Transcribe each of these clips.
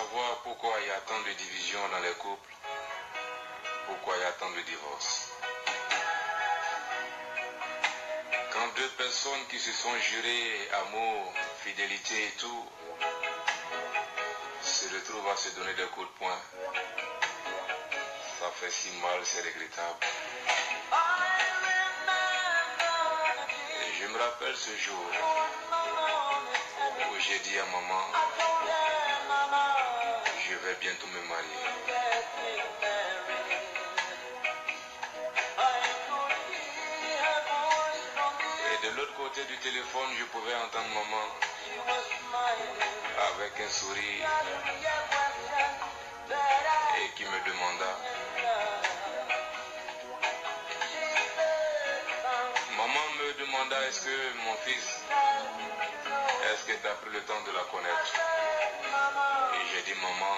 savoir pourquoi il y a tant de divisions dans les couples, pourquoi il y a tant de divorces. Quand deux personnes qui se sont jurées amour, fidélité et tout, se retrouvent à se donner des coups de poing, ça fait si mal, c'est regrettable. Et je me rappelle ce jour où j'ai dit à maman, je vais bientôt me marier. Et de l'autre côté du téléphone, je pouvais entendre maman avec un sourire et qui me demanda, maman me demanda est-ce que mon fils, est-ce que tu as pris le temps de la connaître? J'ai dit, maman,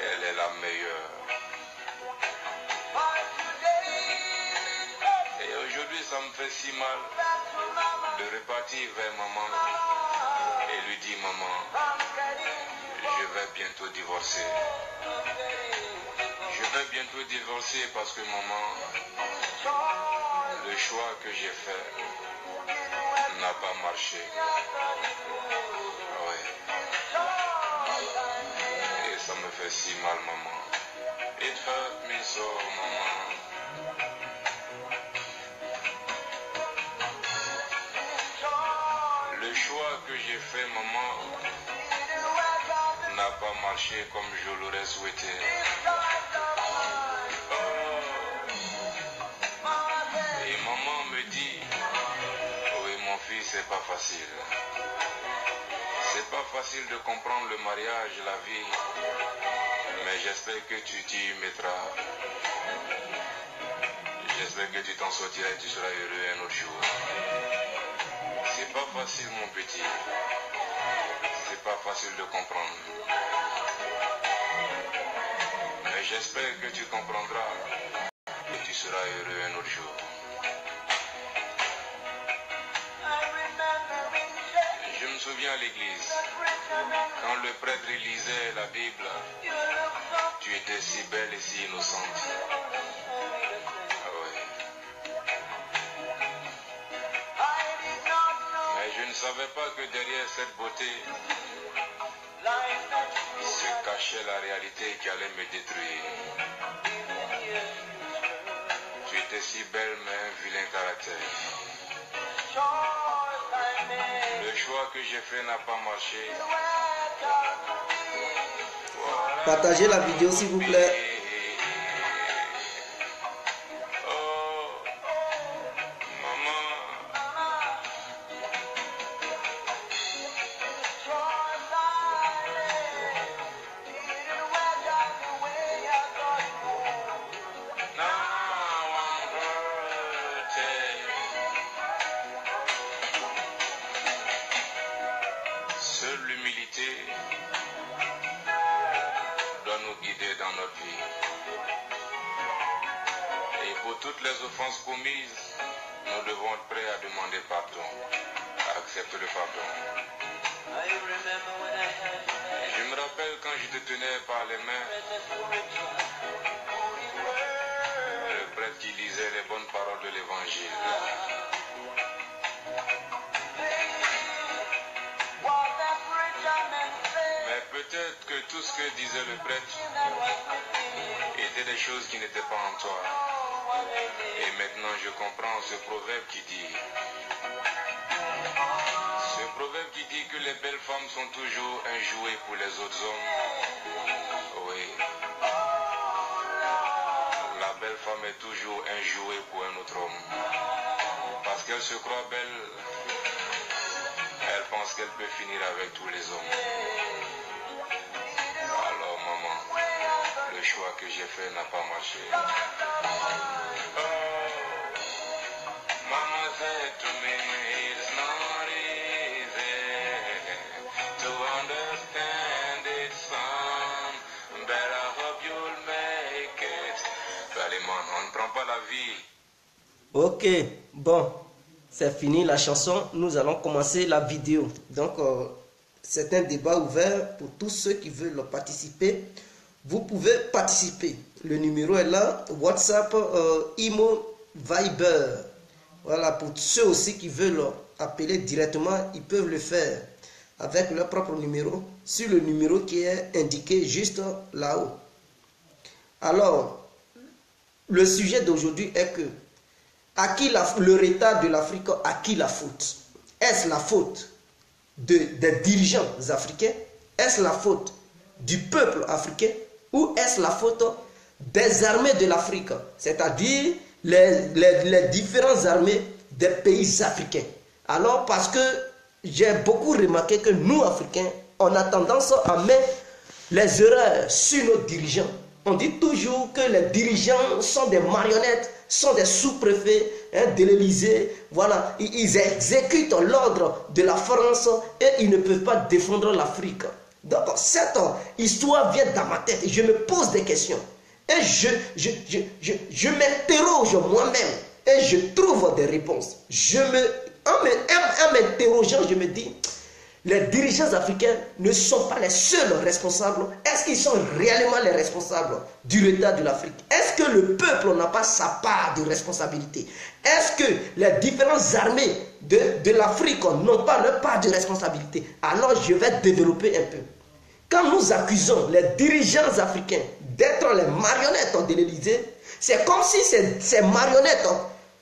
elle est la meilleure. Et aujourd'hui, ça me fait si mal de repartir vers maman et lui dire, maman, je vais bientôt divorcer. Je vais bientôt divorcer parce que maman, le choix que j'ai fait n'a pas marché. Et ça me fait si mal, maman. It hurt me so, maman. Le choix que j'ai fait, maman, n'a pas marché comme je l'aurais souhaité. C'est pas facile. C'est pas facile de comprendre le mariage, la vie, mais j'espère que tu t'y mettras. J'espère que tu t'en sortiras et tu seras heureux un autre jour. C'est pas facile mon petit. C'est pas facile de comprendre. Mais j'espère que tu comprendras et tu seras heureux un autre jour. Souviens à l'église, quand le prêtre lisait la Bible, tu étais si belle et si innocente. Ah. Mais je ne savais pas que derrière cette beauté se cachait la réalité qui allait me détruire. Tu étais si belle mais un vilain caractère. Le choix que j'ai fait n'a pas marché. Partagez la vidéo s'il vous plaît. Demander pardon, à accepter le pardon. Je me rappelle quand je te tenais par les mains, le prêtre qui lisait les bonnes paroles de l'évangile. Mais peut-être que tout ce que disait le prêtre était des choses qui n'étaient pas en toi. Et maintenant je comprends ce proverbe qui dit, ce proverbe qui dit que les belles femmes sont toujours un jouet pour les autres hommes. Oui. La belle femme est toujours un jouet pour un autre homme. Parce qu'elle se croit belle, elle pense qu'elle peut finir avec tous les hommes. Choix que j'ai fait n'a pas marché. Oh, Mama said understand it, son. But you'll make it. Salimon, on ne prend pas la vie. Ok, bon, c'est fini la chanson. Nous allons commencer la vidéo. Donc, euh, C'est un débat ouvert pour tous ceux qui veulent participer. Vous pouvez participer. Le numéro est là. WhatsApp, euh, Imo, Viber. Voilà, pour ceux aussi qui veulent appeler directement, ils peuvent le faire avec leur propre numéro sur le numéro qui est indiqué juste là-haut. Alors, le sujet d'aujourd'hui est que à qui le retard de l'Afrique, à qui la faute? Est-ce la faute de, des dirigeants africains? Est-ce la faute du peuple africain? Ou est-ce la faute des armées de l'Afrique C'est-à-dire les, différentes armées des pays africains? Alors, parce que j'ai beaucoup remarqué que nous, Africains, on a tendance à mettre les erreurs sur nos dirigeants. On dit toujours que les dirigeants sont des marionnettes, sont des sous-préfets hein, de l'Élysée. Voilà, ils exécutent l'ordre de la France et ils ne peuvent pas défendre l'Afrique. Donc, cette histoire vient dans ma tête et je me pose des questions. Et je, je, je, je, je m'interroge moi-même et je trouve des réponses. Je me, en m'interrogeant, je me dis, les dirigeants africains ne sont pas les seuls responsables. Est-ce qu'ils sont réellement les responsables du retard de l'Afrique? Est-ce que le peuple n'a pas sa part de responsabilité? Est-ce que les différentes armées de, de l'Afrique n'ont pas leur part de responsabilité? Alors je vais développer un peu. Quand nous accusons les dirigeants africains d'être les marionnettes de l'Élysée, c'est comme si ces, marionnettes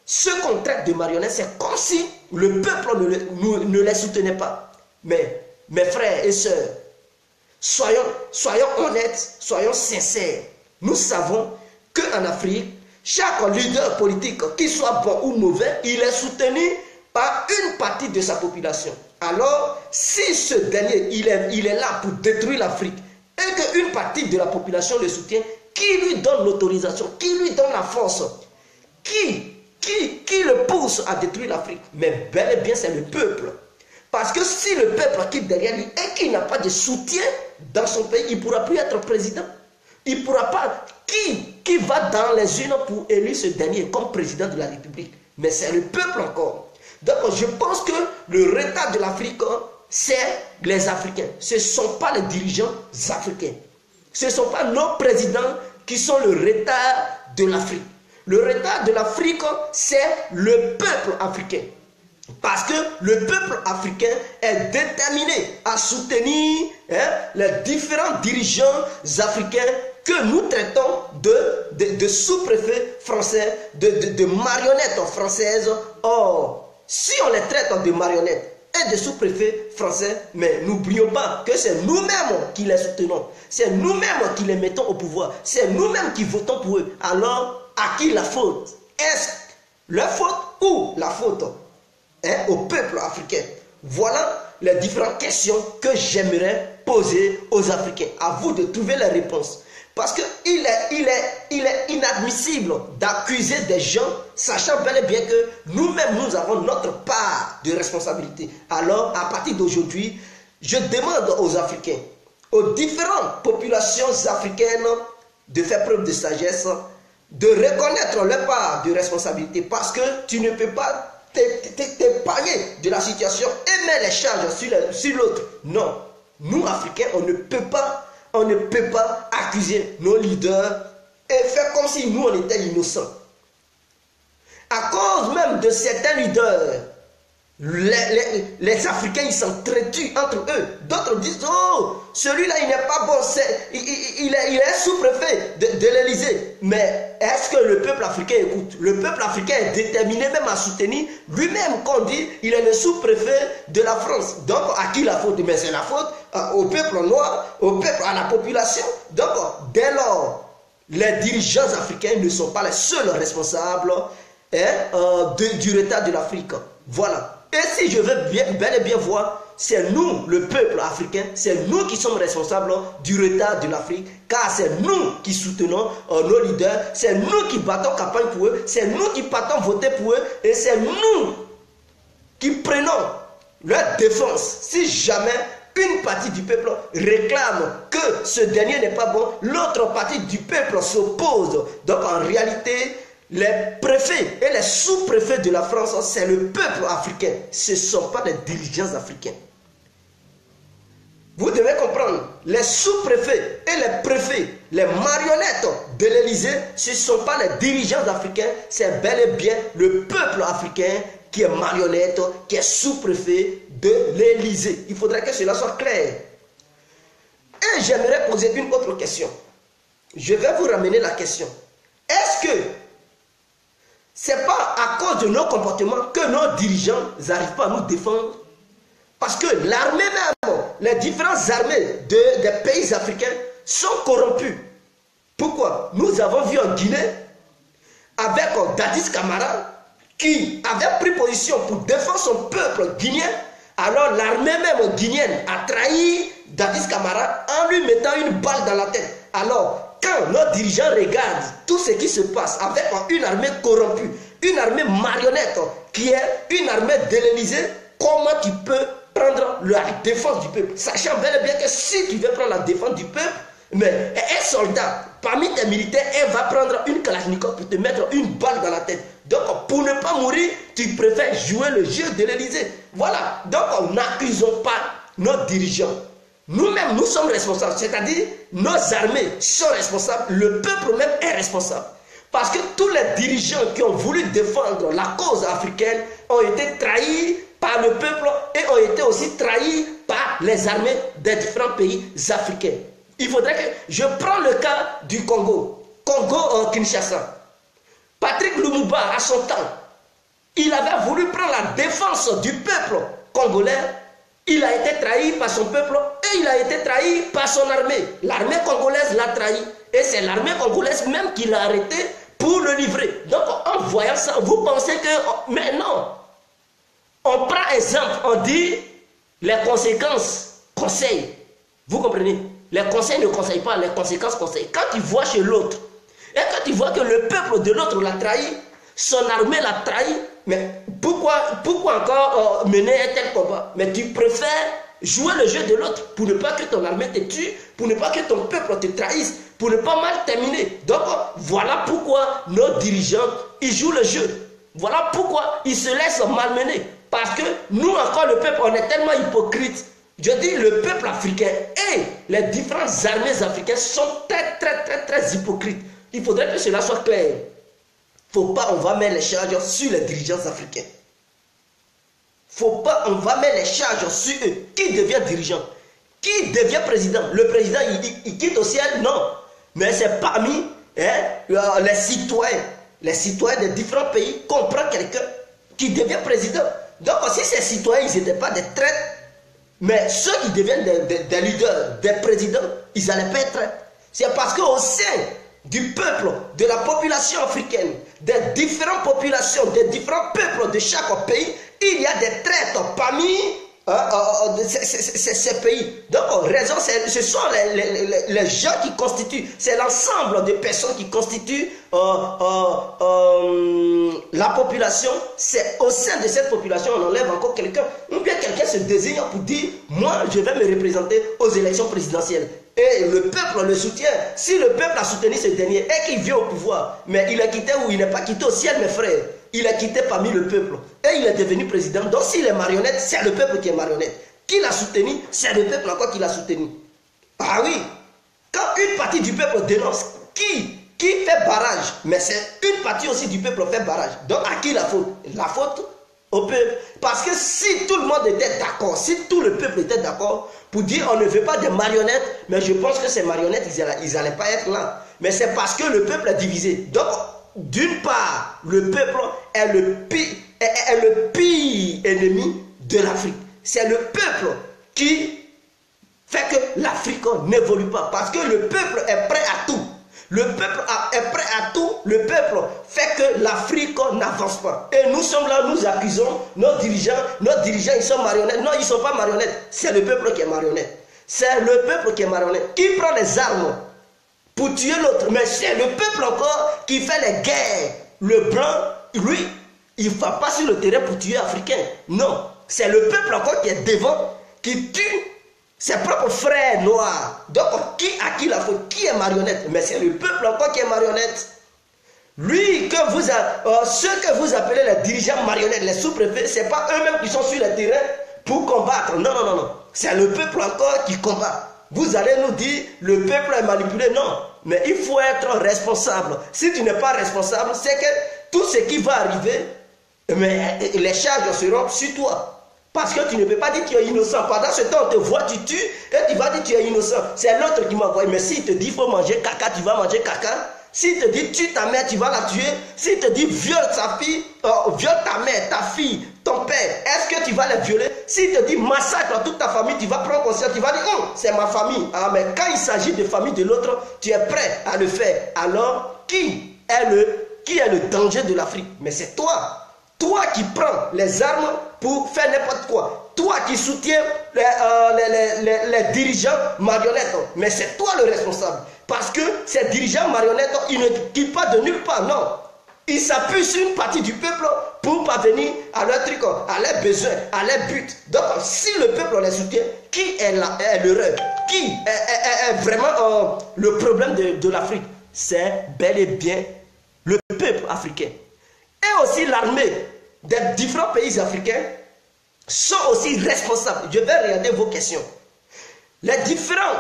ce qu'on traite de marionnettes, c'est comme si le peuple ne, ne, les soutenait pas. Mais mes frères et sœurs, soyons, soyons honnêtes, soyons sincères. Nous savons qu'en Afrique, chaque leader politique, qu'il soit bon ou mauvais, il est soutenu par une partie de sa population. Alors, si ce dernier, il est, il est là pour détruire l'Afrique et qu'une partie de la population le soutient, qui lui donne l'autorisation, qui lui donne la force, qui qui, qui le pousse à détruire l'Afrique? Mais bel et bien, c'est le peuple. Parce que si le peuple quitte derrière lui et qu'il n'a pas de soutien dans son pays, il ne pourra plus être président. Il ne pourra pas. Qui, qui va dans les urnes pour élire ce dernier comme président de la République? Mais c'est le peuple encore. Donc je pense que le retard de l'Afrique, c'est les Africains. Ce ne sont pas les dirigeants africains. Ce ne sont pas nos présidents qui sont le retard de l'Afrique. Le retard de l'Afrique, c'est le peuple africain. Parce que le peuple africain est déterminé à soutenir hein, les différents dirigeants africains que nous traitons de, de, sous-préfets français, de, de, marionnettes françaises. Or, si on les traite de marionnettes et de sous-préfets français, mais n'oublions pas que c'est nous-mêmes qui les soutenons. C'est nous-mêmes qui les mettons au pouvoir. C'est nous-mêmes qui votons pour eux. Alors, à qui la faute? Est-ce la faute ou la faute? Hein, au peuple africain Voilà les différentes questions que j'aimerais poser aux Africains. À vous de trouver les réponses. Parce qu'il est, il est, il est inadmissible d'accuser des gens, sachant bel et bien que nous-mêmes, nous avons notre part de responsabilité. Alors, à partir d'aujourd'hui, je demande aux Africains, aux différentes populations africaines, de faire preuve de sagesse de reconnaître leur part de responsabilité parce que tu ne peux pas t'épargner de la situation et mettre les charges sur l'autre. Non. Nous, Africains, on ne peut pas, on ne peut pas accuser nos leaders et faire comme si nous, on était innocents. À cause même de certains leaders les, les, Africains, ils s'entretuent entre eux. D'autres disent, oh, celui-là, il n'est pas bon. il, est, sous-préfet de, de l'Élysée. Mais est-ce que le peuple africain écoute? Le peuple africain est déterminé même à soutenir lui-même, qu'on dit, il est le sous-préfet de la France. Donc, à qui la faute? Mais c'est la faute euh, au peuple noir, au peuple, à la population. Donc, dès lors, les dirigeants africains ne sont pas les seuls responsables hein, euh, du retard de l'Afrique. Voilà. Et si je veux bien, bel et bien voir, c'est nous, le peuple africain, c'est nous qui sommes responsables du retard de l'Afrique, car c'est nous qui soutenons euh, nos leaders, c'est nous qui battons campagne pour eux, c'est nous qui partons voter pour eux, et c'est nous qui prenons leur défense. Si jamais une partie du peuple réclame que ce dernier n'est pas bon, l'autre partie du peuple s'oppose. Donc en réalité, les préfets et les sous-préfets de la France, c'est le peuple africain. Ce ne sont pas les dirigeants africains. Vous devez comprendre, les sous-préfets et les préfets, les marionnettes de l'Élysée, ce ne sont pas les dirigeants africains, c'est bel et bien le peuple africain qui est marionnette, qui est sous-préfet de l'Élysée. Il faudrait que cela soit clair. Et j'aimerais poser une autre question. Je vais vous ramener la question. Est-ce que c'est pas à cause de nos comportements que nos dirigeants n'arrivent pas à nous défendre Parce que l'armée même, les différentes armées de- des pays africains sont corrompues. Pourquoi? Nous avons vu en Guinée, avec euh, Dadis Camara, qui avait pris position pour défendre son peuple guinéen, alors l'armée même guinéenne a trahi Dadis Camara en lui mettant une balle dans la tête. Alors, quand nos dirigeants regardent tout ce qui se passe avec une armée corrompue, une armée marionnette, qui est une armée de l'Élysée, comment tu peux prendre la défense du peuple? Sachant bel bien que si tu veux prendre la défense du peuple, mais un soldat, parmi tes militaires, elle va prendre une kalachnikov pour te mettre une balle dans la tête. Donc, pour ne pas mourir, tu préfères jouer le jeu de l'Élysée. Voilà. Donc, n'accusons pas nos dirigeants. Nous-mêmes, nous sommes responsables. C'est-à-dire, nos armées sont responsables. Le peuple même est responsable. Parce que tous les dirigeants qui ont voulu défendre la cause africaine ont été trahis par le peuple et ont été aussi trahis par les armées des différents pays africains. Il faudrait que je prends le cas du Congo, Congo en Kinshasa. Patrick Lumumba, à son temps, il avait voulu prendre la défense du peuple congolais. Il a été trahi par son peuple et il a été trahi par son armée. L'armée congolaise l'a trahi. Et c'est l'armée congolaise même qui l'a arrêté pour le livrer. Donc en voyant ça, vous pensez que... Mais non. On prend exemple, on dit les conséquences conseillent. Vous comprenez? Les conseils ne conseillent pas, les conséquences conseillent. Quand tu vois chez l'autre, et quand tu vois que le peuple de l'autre l'a trahi, son armée l'a trahi, mais pourquoi, pourquoi encore euh, mener un tel combat? Mais tu préfères jouer le jeu de l'autre pour ne pas que ton armée te tue, pour ne pas que ton peuple te trahisse, pour ne pas mal terminer. Donc voilà pourquoi nos dirigeants, ils jouent le jeu. Voilà pourquoi ils se laissent malmener. Parce que nous encore, le peuple, on est tellement hypocrite. Je dis, le peuple africain et les différentes armées africaines sont très, très, très, très hypocrites. Il faudrait que cela soit clair. Faut pas, on va mettre les charges sur les dirigeants africains. Faut pas, on va mettre les charges sur eux. Qui devient dirigeant? Qui devient président? Le président, il, quitte au ciel? Non. Mais c'est parmi hein, euh, les citoyens, les citoyens des différents pays prend quelqu'un qui devient président. Donc, si ces citoyens, ils n'étaient pas des traîtres, mais ceux qui deviennent des, leaders, des présidents, ils n'allaient pas être. C'est parce qu'au sein du peuple, de la population africaine, des différentes populations, des différents peuples de chaque pays, il y a des traîtres parmi ces, ces- ces- ces pays. Donc, en raison, ce sont les, gens qui constituent, c'est l'ensemble de personnes qui constituent euh, euh, euh, la population. C'est au sein de cette population, on enlève encore quelqu'un, ou bien quelqu'un se désigne pour dire, moi, je vais me représenter aux élections présidentielles. Et le peuple le soutient. Si le peuple a soutenu ce dernier et qu'il vient au pouvoir, mais il est quitté ou il n'est pas quitté au ciel, mes frères, il est quitté parmi le peuple. Et il est devenu président. Donc s'il est marionnette, c'est le peuple qui est marionnette. Qui l'a soutenu, c'est le peuple encore qui l'a soutenu. Ah oui, quand une partie du peuple dénonce, qui, qui fait barrage, mais c'est une partie aussi du peuple fait barrage. Donc à qui la faute? La faute au peuple. Parce que si tout le monde était d'accord, si tout le peuple était d'accord pour dire on ne veut pas des marionnettes, mais je pense que ces marionnettes, ils n'allaient pas être là. Mais c'est parce que le peuple est divisé. Donc, d'une part, le peuple est le pire, ennemi de l'Afrique. C'est le peuple qui fait que l'Afrique n'évolue pas. Parce que le peuple est prêt à tout. Le peuple est prêt à tout. Le peuple fait que l'Afrique n'avance pas. Et nous sommes là, nous accusons nos dirigeants. Nos dirigeants, ils sont marionnettes. Non, ils ne sont pas marionnettes. C'est le peuple qui est marionnette. C'est le peuple qui est marionnette. Qui prend les armes? Pour tuer l'autre. Mais c'est le peuple encore qui fait les guerres. Le blanc, lui, il ne va pas sur le terrain pour tuer Africain. Non. C'est le peuple encore qui est devant, qui tue ses propres frères noirs. Donc, qui a qui la faute? Qui est marionnette? Mais c'est le peuple encore qui est marionnette. Lui, que vous a- euh, ceux que vous appelez les dirigeants marionnettes, les sous-préfets, ce n'est pas eux-mêmes qui sont sur le terrain pour combattre. Non, non, non, non. C'est le peuple encore qui combat. Vous allez nous dire, le peuple est manipulé. Non, mais il faut être responsable. Si tu n'es pas responsable, c'est que tout ce qui va arriver, mais les charges seront sur toi. Parce que tu ne peux pas dire que tu es innocent. Pendant ce temps, on te voit, tu tues, et tu vas dire que tu es innocent. C'est l'autre qui m'envoie. Mais s'il te dit faut manger caca, tu vas manger caca. S'il te dit tue ta mère, tu vas la tuer. S'il te dit viole sa fille, euh, viole ta mère, ta fille, ton père, est-ce que tu vas les violer? S'il te dit massacre toute ta famille, tu vas prendre conscience, tu vas dire oh, c'est ma famille. Ah, mais quand il s'agit de famille de l'autre, tu es prêt à le faire. Alors, qui est le, qui est le danger de l'Afrique? Mais c'est toi. Toi qui prends les armes pour faire n'importe quoi. Toi qui soutiens les, euh, les, les, dirigeants marionnettes. Mais c'est toi le responsable. Parce que ces dirigeants marionnettes, ils ne quittent pas de nulle part. Non. Ils s'appuient sur une partie du peuple pour parvenir à leur truc, à leurs besoins, à leurs buts. Donc, si le peuple les soutient, qui est l'heureux? Qui est, vraiment euh, le problème de, de l'Afrique? C'est bel et bien le peuple africain. Et aussi l'armée des différents pays africains sont aussi responsables. Je vais regarder vos questions. Les différentes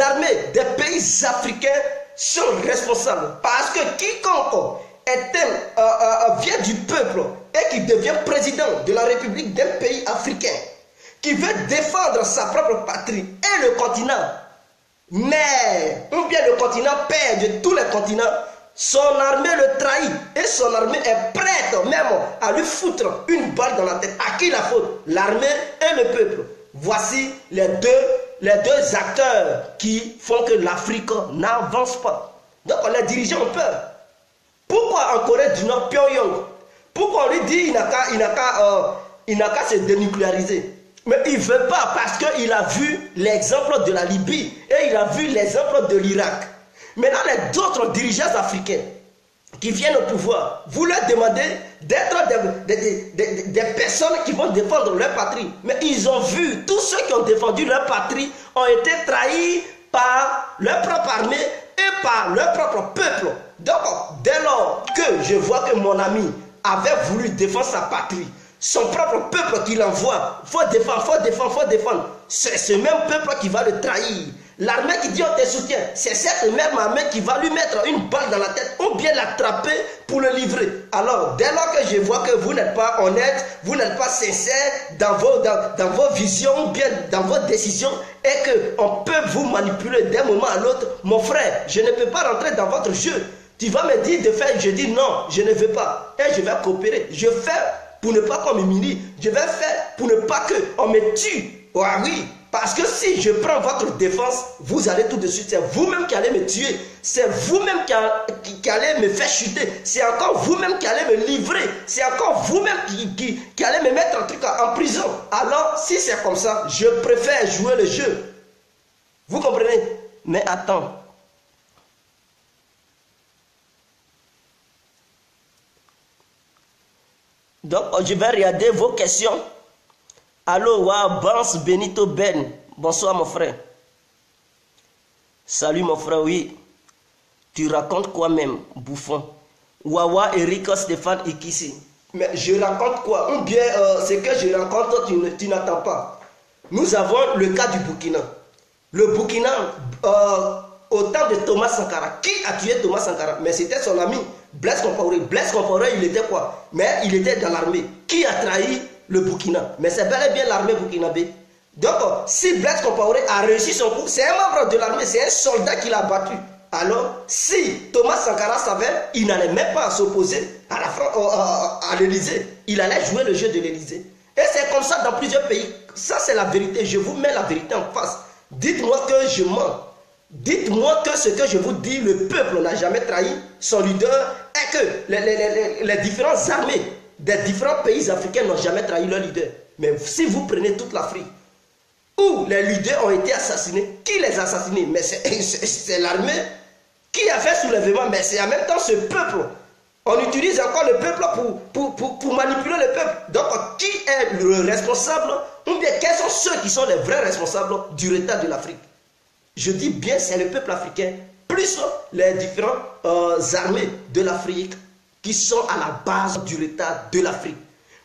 armées des pays africains sont responsables parce que quiconque est un, euh, euh, vient du peuple et qui devient président de la République d'un pays africain, qui veut défendre sa propre patrie et le continent, mais ou bien le continent père de tous les continents, son armée le trahit et son armée est prête même à lui foutre une balle dans la tête. À qui la faute? L'armée et le peuple. Voici les deux, les deux acteurs qui font que l'Afrique n'avance pas. Donc les dirigeants ont peur. Pourquoi en Corée du Nord, Pyongyang Pourquoi on lui dit qu'il n'a qu'à euh, se dénucléariser? Mais il ne veut pas parce qu'il a vu l'exemple de la Libye et il a vu l'exemple de l'Irak. Maintenant, les autres dirigeants africains qui viennent au pouvoir, vous leur demandez d'être des, personnes qui vont défendre leur patrie. Mais ils ont vu, tous ceux qui ont défendu leur patrie ont été trahis par leur propre armée et par leur propre peuple. Donc, dès lors que je vois que mon ami avait voulu défendre sa patrie, son propre peuple qui l'envoie, faut défendre, faut défendre, faut défendre. C'est ce même peuple qui va le trahir. L'armée qui dit on te soutient, c'est cette même armée qui va lui mettre une balle dans la tête ou bien l'attraper pour le livrer. Alors, dès lors que je vois que vous n'êtes pas honnête, vous n'êtes pas sincère dans vos, dans, vos visions ou bien dans vos décisions et qu'on peut vous manipuler d'un moment à l'autre, mon frère, je ne peux pas rentrer dans votre jeu. Tu vas me dire de faire, je dis non, je ne veux pas. Et je vais coopérer. Je fais pour ne pas qu'on m'humilie. Je vais faire pour ne pas qu'on me tue. Oh, oui, parce que si je prends votre défense, vous allez tout de suite, c'est vous-même qui allez me tuer. C'est vous-même qui, allez me faire chuter. C'est encore vous-même qui allez me livrer. C'est encore vous-même qui, allez me mettre truc en prison. Alors, si c'est comme ça, je préfère jouer le jeu. Vous comprenez? Mais attends. Donc, je vais regarder vos questions. Allô, wa Bans Benito Ben. Bonsoir, mon frère. Salut, mon frère, oui. Tu racontes quoi même, bouffon? Wawa Erika Stéphane Ikisi. Mais je raconte quoi? Ou bien euh, ce que je raconte, tu, tu n'attends pas. Nous avons le cas du Burkina. Le Burkina, euh, au temps de Thomas Sankara, qui a tué Thomas Sankara? Mais c'était son ami, Blaise Compaoré. Blaise Compaoré, il était quoi? Mais il était dans l'armée. Qui a trahi le Burkina? Mais c'est bel et bien l'armée burkinabé. Donc, si Blaise Compaoré a réussi son coup, c'est un membre de l'armée, c'est un soldat qui l'a battu. Alors, si Thomas Sankara savait, il n'allait même pas s'opposer à, l'Élysée. Il allait jouer le jeu de l'Élysée. Et c'est comme ça dans plusieurs pays. Ça, c'est la vérité. Je vous mets la vérité en face. Dites-moi que je mens. Dites-moi que ce que je vous dis, le peuple n'a jamais trahi son leader et que les, les, différentes armées des différents pays africains n'ont jamais trahi leur leader. Mais si vous prenez toute l'Afrique, où les leaders ont été assassinés, qui les a assassinés? Mais c'est l'armée qui a fait soulèvement, mais c'est en même temps ce peuple. On utilise encore le peuple pour, pour, pour, manipuler le peuple. Donc, qui est le responsable? Ou bien, quels sont ceux qui sont les vrais responsables du retard de l'Afrique? Je dis bien, c'est le peuple africain, plus les différentes euh, armées de l'Afrique qui sont à la base du retard de l'Afrique.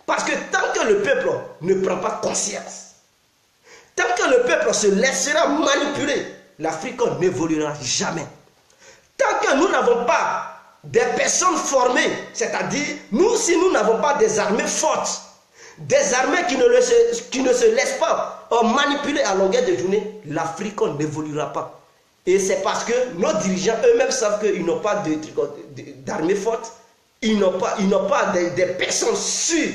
Parce que tant que le peuple ne prend pas conscience, Tant que le peuple se laissera manipuler, l'Afrique n'évoluera jamais. Tant que nous n'avons pas des personnes formées, c'est-à-dire nous, si nous n'avons pas des armées fortes, des armées qui ne, se, qui ne se laissent pas manipuler à longueur de journée, l'Afrique n'évoluera pas. Et c'est parce que nos dirigeants eux-mêmes savent qu'ils n'ont pas d'armée forte, ils n'ont pas, ils pas des, des personnes sûres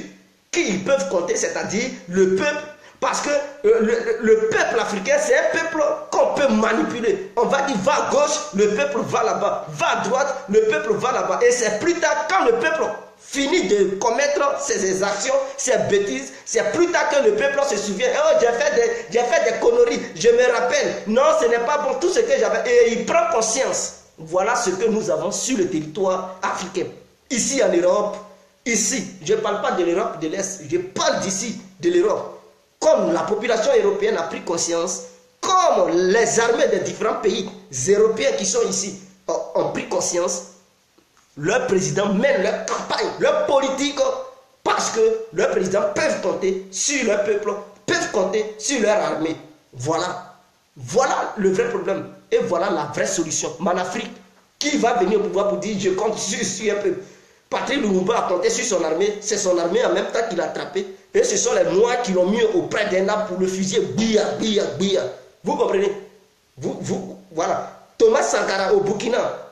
qui ils peuvent compter, c'est-à-dire le peuple parce que euh, le, peuple africain, c'est un peuple qu'on peut manipuler. On va dire va à gauche, le peuple va là-bas. Va à droite, le peuple va là-bas. Et c'est plus tard, quand le peuple finit de commettre ses actions, ses bêtises, c'est plus tard que le peuple se souvient. Oh, j'ai fait, des, fait des conneries, je me rappelle. Non, ce n'est pas bon, tout ce que j'avais. Et il prend conscience. Voilà ce que nous avons sur le territoire africain. Ici en Europe, ici, je ne parle pas de l'Europe de l'Est, je parle d'ici, de l'Europe comme la population européenne a pris conscience, comme les armées des différents pays européens qui sont ici ont, pris conscience, leur président mène leur campagne, leur politique, parce que leurs présidents peuvent compter sur leur peuple, peuvent compter sur leur armée. Voilà. Voilà le vrai problème. Et voilà la vraie solution. Manafrique, qui va venir au pouvoir pour dire je compte sur, un peuple? Patrick Lumumba a compté sur son armée, c'est son armée en même temps qu'il a attrapé et ce sont les Noirs qui l'ont mis auprès d'un arbre pour le fusiller. Bia, bia, bia. Vous comprenez? Vous, vous, Voilà. Thomas Sankara au Burkina,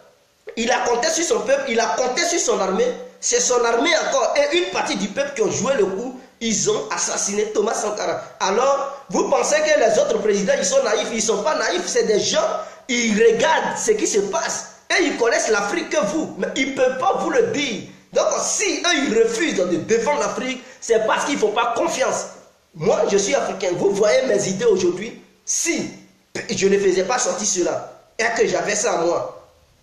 il a compté sur son peuple, il a compté sur son armée. C'est son armée encore et une partie du peuple qui ont joué le coup. Ils ont assassiné Thomas Sankara. Alors, vous pensez que les autres présidents, ils sont naïfs Ils ne sont pas naïfs. C'est des gens, ils regardent ce qui se passe. Et ils connaissent l'Afrique que vous. Mais ils ne peuvent pas vous le dire. Donc, si eux, ils refusent de défendre l'Afrique, c'est parce qu'ils ne font pas confiance. Moi, je suis africain. Vous voyez mes idées aujourd'hui. Si je ne faisais pas sortir cela et que j'avais ça à moi,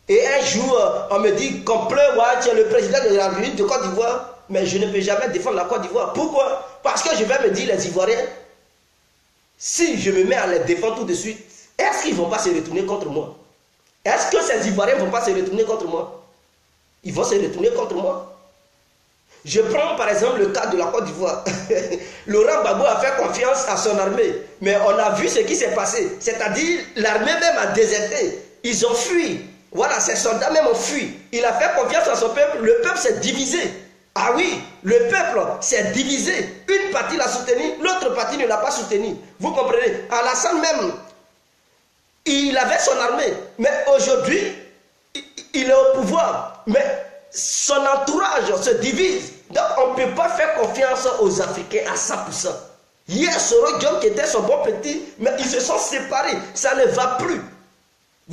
et un jour, on me dit qu'on pleure, tu es le président de la République de Côte d'Ivoire, mais je ne peux jamais défendre la Côte d'Ivoire. Pourquoi? Parce que je vais me dire, les Ivoiriens, si je me mets à les défendre tout de suite, est-ce qu'ils ne vont pas se retourner contre moi? Est-ce que ces Ivoiriens ne vont pas se retourner contre moi? Ils vont se retourner contre moi. Je prends par exemple le cas de la Côte d'Ivoire. Laurent Gbagbo a fait confiance à son armée, mais on a vu ce qui s'est passé. C'est-à-dire, l'armée même a déserté. Ils ont fui. Voilà, ces soldats même ont fui. Il a fait confiance à son peuple. Le peuple s'est divisé. Ah oui, le peuple s'est divisé. Une partie l'a soutenu, l'autre partie ne l'a pas soutenu. Vous comprenez? Alassane même, il avait son armée. Mais aujourd'hui, il est au pouvoir, mais son entourage se divise. Donc on ne peut pas faire confiance aux Africains à 100%. Hier, Soro John qui était son bon petit, mais ils se sont séparés. Ça ne va plus.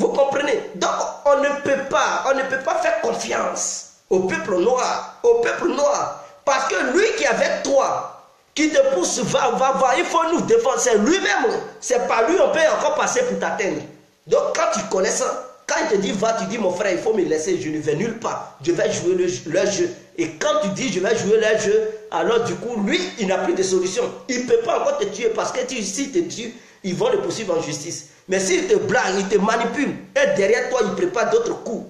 Vous comprenez? Donc on ne peut pas, on ne peut pas faire confiance au peuple noir, au peuple noir. Parce que lui qui est avec toi, qui te pousse, va, va, va, il faut nous défendre. C'est lui-même. C'est pas lui, on peut encore passer pour t'atteindre. Donc quand tu connais ça, quand il te dit va, tu dis mon frère, il faut me laisser, je ne vais nulle part. Je vais jouer le, leur jeu. Et quand tu dis je vais jouer leur jeu, alors du coup, lui, il n'a plus de solution. Il ne peut pas encore te tuer parce que tu, s'il te tue, ils vont le poursuivre en justice. Mais s'il te blague, il te manipule, et derrière toi, il prépare d'autres coups.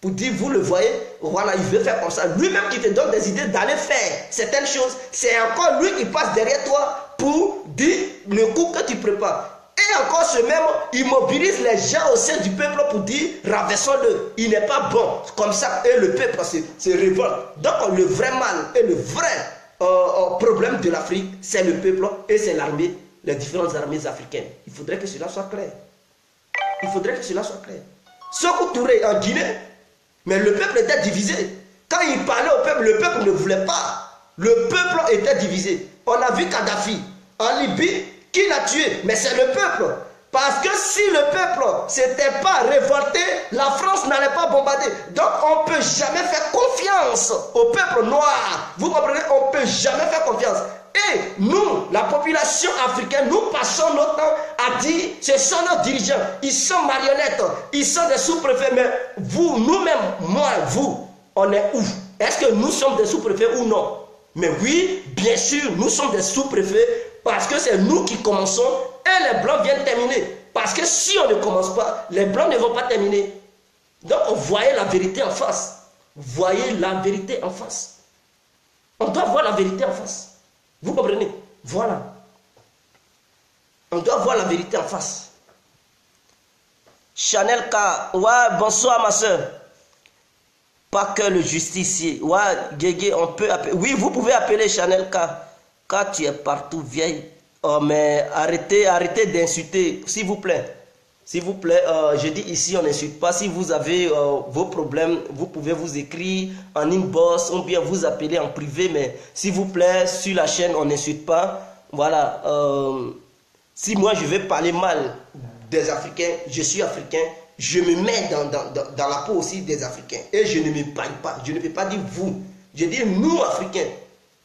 Pour dire, vous le voyez, voilà, il veut faire comme ça. Lui-même qui te donne des idées d'aller faire certaines choses, c'est encore lui qui passe derrière toi pour dire le coup que tu prépares. Et encore ce même, il mobilise les gens au sein du peuple pour dire rabaissons-le. Il n'est pas bon. Comme ça, et le peuple se, révolte. Donc le vrai mal et le vrai euh, euh, problème de l'Afrique, c'est le peuple et c'est l'armée, les différentes armées africaines. Il faudrait que cela soit clair. Il faudrait que cela soit clair. Soko Touré en Guinée, mais le peuple était divisé. Quand il parlait au peuple, le peuple ne voulait pas. Le peuple était divisé. On a vu Kadhafi en Libye, qui l'a tué Mais c'est le peuple. Parce que si le peuple s'était pas révolté, la France n'allait pas bombarder. Donc on ne peut jamais faire confiance au peuple noir. Vous comprenez? On ne peut jamais faire confiance. Et nous, la population africaine, nous passons notre temps à dire, ce sont nos dirigeants, ils sont marionnettes, ils sont des sous-préfets, mais vous, nous-mêmes, moi, vous, on est où? Est-ce que nous sommes des sous-préfets ou non? Mais oui, bien sûr, nous sommes des sous-préfets parce que c'est nous qui commençons et les blancs viennent terminer. Parce que si on ne commence pas, les blancs ne vont pas terminer. Donc, voyez la vérité en face. Voyez la vérité en face. On doit voir la vérité en face. Vous comprenez? Voilà. On doit voir la vérité en face. Chanel K, ouais, bonsoir ma soeur. Pas que le justicier. Ouais, Guégué, on peut appeler. Oui, vous pouvez appeler Chanel K. Quand tu es partout, vieille. Oh, mais arrêtez, arrêtez d'insulter, s'il vous plaît. S'il vous plaît, euh, je dis ici, on n'insulte pas. Si vous avez euh, vos problèmes, vous pouvez vous écrire en inbox ou bien vous appeler en privé. Mais s'il vous plaît, sur la chaîne, on n'insulte pas. Voilà. Euh, si moi je vais parler mal des Africains, je suis africain, je me mets dans, dans, dans, la peau aussi des Africains. Et je ne me paille pas. Je ne peux pas dire vous. Je dis nous, Africains.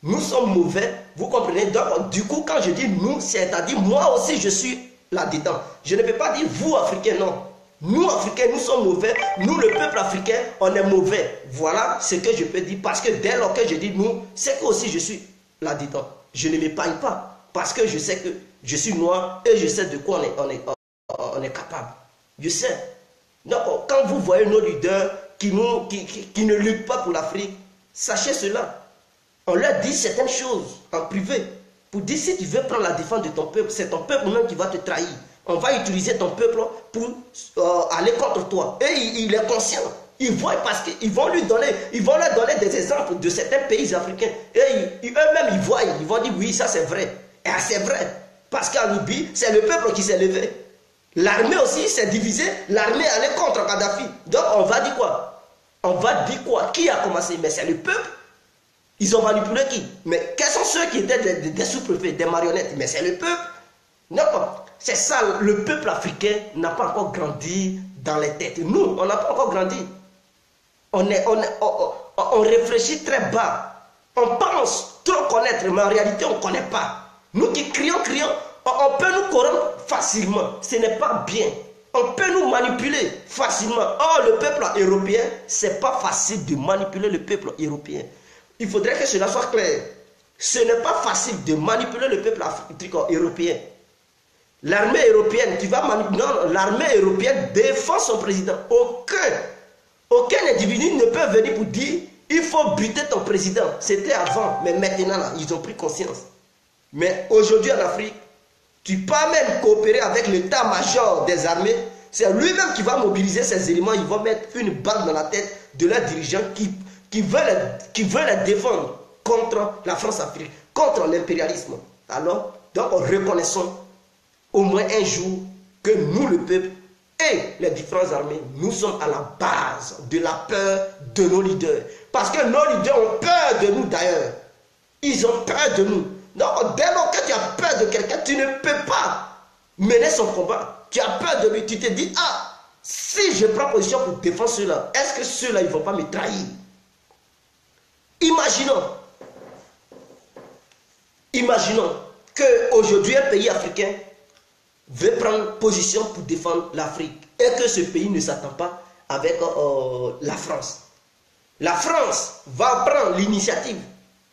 Nous sommes mauvais. Vous comprenez? Donc, du coup, quand je dis nous, c'est-à-dire moi aussi, je suis là-dedans. Je ne peux pas dire vous, Africains, non. Nous, Africains, nous sommes mauvais. Nous, le peuple africain, on est mauvais. Voilà ce que je peux dire. Parce que dès lors que je dis nous, c'est que aussi je suis là-dedans. Je ne m'épargne pas. Parce que je sais que je suis noir et je sais de quoi on est, on est, on est capable. Je sais. Donc, quand vous voyez nos leaders qui, nous, qui, qui, qui ne luttent pas pour l'Afrique, sachez cela. On leur dit certaines choses en privé. Pour dire si tu veux prendre la défense de ton peuple, c'est ton peuple même qui va te trahir. On va utiliser ton peuple pour euh, aller contre toi. Et il, il est conscient. Ils voient parce qu'ils vont lui donner, ils vont leur donner des exemples de certains pays africains. Et eux-mêmes, ils voient, ils vont dire oui, ça c'est vrai. Et c'est vrai. Parce qu'en Libye, c'est le peuple qui s'est levé. L'armée aussi s'est divisée. L'armée allait contre Kadhafi. Donc on va dire quoi? On va dire quoi? Qui a commencé? Mais c'est le peuple. Ils ont manipulé qui? Mais quels sont ceux qui étaient des, sous-préfets, des marionnettes? Mais c'est le peuple. Non, c'est ça, le peuple africain n'a pas encore grandi dans les têtes. Nous, on n'a pas encore grandi. On, est, on, on, on, réfléchit très bas. On pense trop connaître, mais en réalité, on ne connaît pas. Nous qui crions, crions, on, peut nous corrompre facilement. Ce n'est pas bien. On peut nous manipuler facilement. Or, le peuple européen, ce n'est pas facile de manipuler le peuple européen. Il faudrait que cela soit clair. Ce n'est pas facile de manipuler le peuple européen. L'armée européenne qui va manipuler. L'armée européenne défend son président. Aucun, aucun individu ne peut venir pour dire il faut buter ton président. C'était avant, mais maintenant, là, ils ont pris conscience. Mais aujourd'hui en Afrique, tu peux même coopérer avec l'état-major des armées. C'est lui-même qui va mobiliser ces éléments. Ils vont mettre une balle dans la tête de leurs dirigeants qui, qui, veulent, qui défendre contre la France-Afrique, contre l'impérialisme. Alors, donc, reconnaissons au moins un jour que nous, le peuple et les différentes armées, nous sommes à la base de la peur de nos leaders. Parce que nos leaders ont peur de nous d'ailleurs. Ils ont peur de nous. Donc, dès lors que tu as peur de quelqu'un, tu ne peux pas mener son combat. Tu as peur de lui. Tu te dis, ah, si je prends position pour défendre ceux-là, est-ce que ceux-là, ils ne vont pas me trahir? Imaginons, imaginons qu'aujourd'hui, un pays africain veut prendre position pour défendre l'Afrique et que ce pays ne s'attend pas avec euh, la France. La France va prendre l'initiative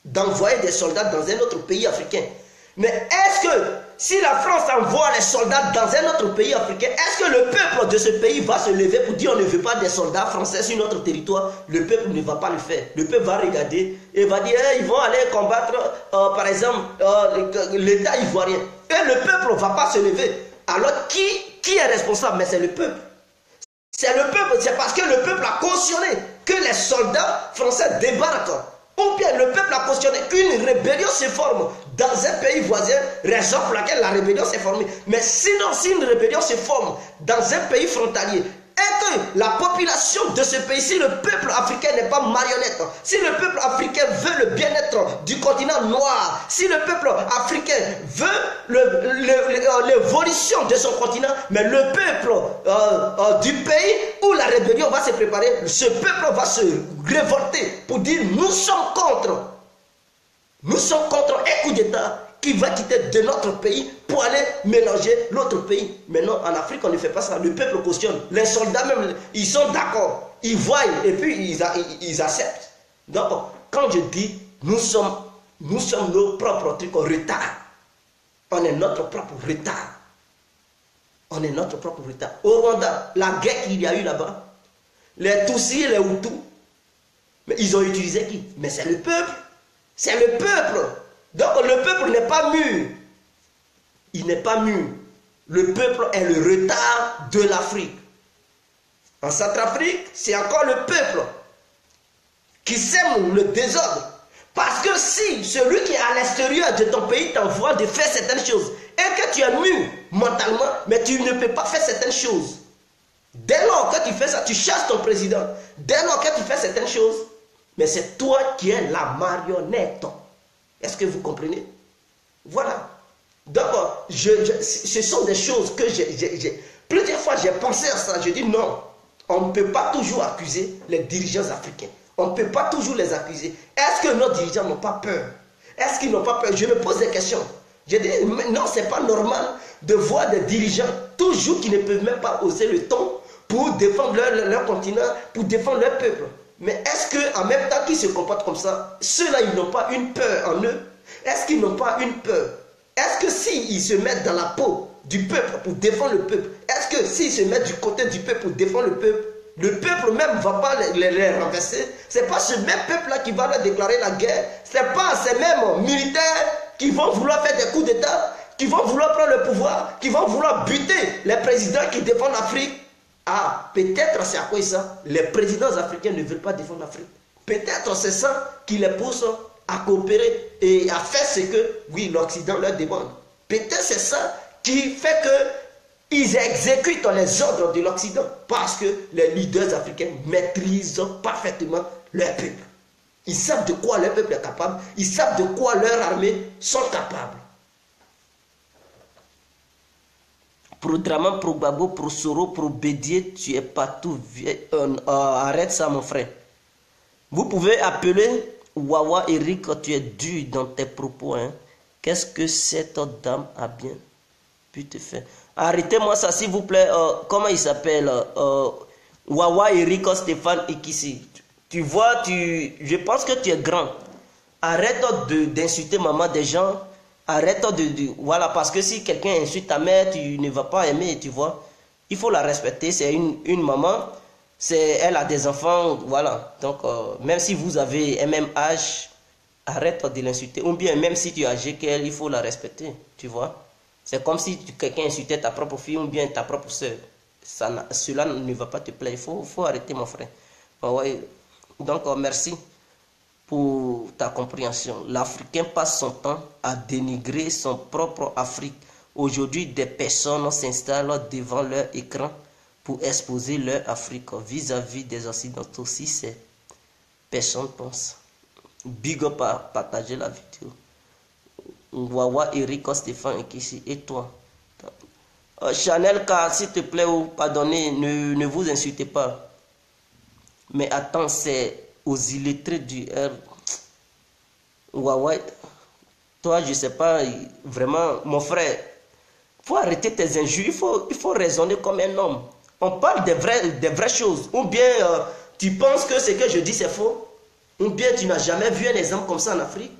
d'envoyer des soldats dans un autre pays africain. Mais est-ce que si la France envoie les soldats dans un autre pays africain, est-ce que le peuple de ce pays va se lever pour dire on ne veut pas des soldats français sur notre territoire? Le peuple ne va pas le faire. Le peuple va regarder et va dire eh, ils vont aller combattre, euh, par exemple, euh, l'État ivoirien. Et le peuple ne va pas se lever. Alors qui, qui est responsable? Mais c'est le peuple. C'est le peuple. C'est parce que le peuple a cautionné que les soldats français débarquent ou bien le peuple a cautionné qu'une rébellion se forme dans un pays voisin, raison pour laquelle la rébellion s'est formée. Mais sinon, si une rébellion se forme dans un pays frontalier, et que la population de ce pays, si le peuple africain n'est pas marionnette, si le peuple africain veut le bien-être du continent noir, si le peuple africain veut l'évolution de son continent, mais le peuple euh, euh, du pays où la rébellion va se préparer, ce peuple va se révolter pour dire nous sommes contre. Nous sommes contre un coup d'État qui va quitter de notre pays pour aller mélanger l'autre pays. Maintenant, en Afrique, on ne fait pas ça. Le peuple cautionne. Les soldats même, ils sont d'accord. Ils voient et puis ils, acceptent. Donc, quand je dis nous sommes, nous sommes nos propres trucs en retard, on est notre propre retard. On est notre propre retard. Au Rwanda, la guerre qu'il y a eu là-bas, les Tutsis les Hutus, mais ils ont utilisé qui? Mais c'est le peuple. C'est le peuple. Donc le peuple n'est pas mûr. Il n'est pas mûr. Le peuple est le retard de l'Afrique. En Centrafrique, c'est encore le peuple qui sème le désordre. Parce que si celui qui est à l'extérieur de ton pays t'envoie de faire certaines choses et que tu es mûr mentalement, mais tu ne peux pas faire certaines choses? Dès lors que tu fais ça, tu chasses ton président. Dès lors que tu fais certaines choses, mais c'est toi qui es la marionnette. Est-ce que vous comprenez? Voilà. D'abord, ce sont des choses que j'ai... Plusieurs fois, j'ai pensé à ça. Je dis non, on ne peut pas toujours accuser les dirigeants africains. On ne peut pas toujours les accuser. Est-ce que nos dirigeants n'ont pas peur? Est-ce qu'ils n'ont pas peur? Je me pose des questions. Je dis, non, ce n'est pas normal de voir des dirigeants toujours qui ne peuvent même pas oser le ton pour défendre leur, continent, pour défendre leur peuple. Mais est-ce qu'en même temps qu'ils se comportent comme ça, ceux-là, ils n'ont pas une peur en eux? Est-ce qu'ils n'ont pas une peur? Est-ce que s'ils se mettent dans la peau du peuple pour défendre le peuple, est-ce que s'ils se mettent du côté du peuple pour défendre le peuple, le peuple même ne va pas les, les, renverser? Ce n'est pas ce même peuple-là qui va leur déclarer la guerre. Ce n'est pas ces mêmes militaires qui vont vouloir faire des coups d'État, qui vont vouloir prendre le pouvoir, qui vont vouloir buter les présidents qui défendent l'Afrique. Ah, peut-être c'est à quoi ça Les présidents africains ne veulent pas défendre l'Afrique. Peut-être c'est ça qui les pousse à coopérer et à faire ce que, oui, l'Occident leur demande. Peut-être c'est ça qui fait que ils exécutent les ordres de l'Occident parce que les leaders africains maîtrisent parfaitement leur peuple. Ils savent de quoi leur peuple est capable, ils savent de quoi leur armée sont capables. Pro Draman, pro Babo, pro Soro, pro Bédier, tu es partout. Euh, euh, arrête ça, mon frère. Vous pouvez appeler Wawa Eric, tu es dur dans tes propos. Hein. Qu'est-ce que cette dame a bien pu te faire? Arrêtez-moi ça, s'il vous plaît. Euh, comment il s'appelle euh, Wawa Eriko Stéphane Ikisi. Tu vois, tu, je pense que tu es grand. Arrête d'insulter maman des gens. Arrête de, Voilà, parce que si quelqu'un insulte ta mère, tu ne vas pas aimer, tu vois. Il faut la respecter. C'est une, une maman. C'est, elle a des enfants, voilà. Donc, euh, même si vous avez un même âge, arrête de l'insulter. Ou bien, même si tu es âgé qu'elle, il faut la respecter, tu vois. C'est comme si quelqu'un insultait ta propre fille ou bien ta propre soeur. Ça, cela ne va pas te plaire. Il faut, faut arrêter, mon frère. Ah Donc, euh, merci pour ta compréhension. L'Africain passe son temps à dénigrer son propre Afrique. Aujourd'hui, des personnes s'installent devant leur écran pour exposer leur Afrique vis-à-vis des Occidentaux. Si ces personnes pensent, big up à partager la vidéo. Wawa, Eric, Stéphane Kishi et toi. Euh, Chanel, car s'il te plaît, ou pardonnez, ne, ne vous insultez pas. Mais attends, c'est aux illettrés du R. Wawa, toi, je sais pas, vraiment, mon frère, faut arrêter tes injures, il faut, il faut raisonner comme un homme. On parle des vraies, choses. Ou bien euh, tu penses que ce que je dis c'est faux. Ou bien tu n'as jamais vu un exemple comme ça en Afrique.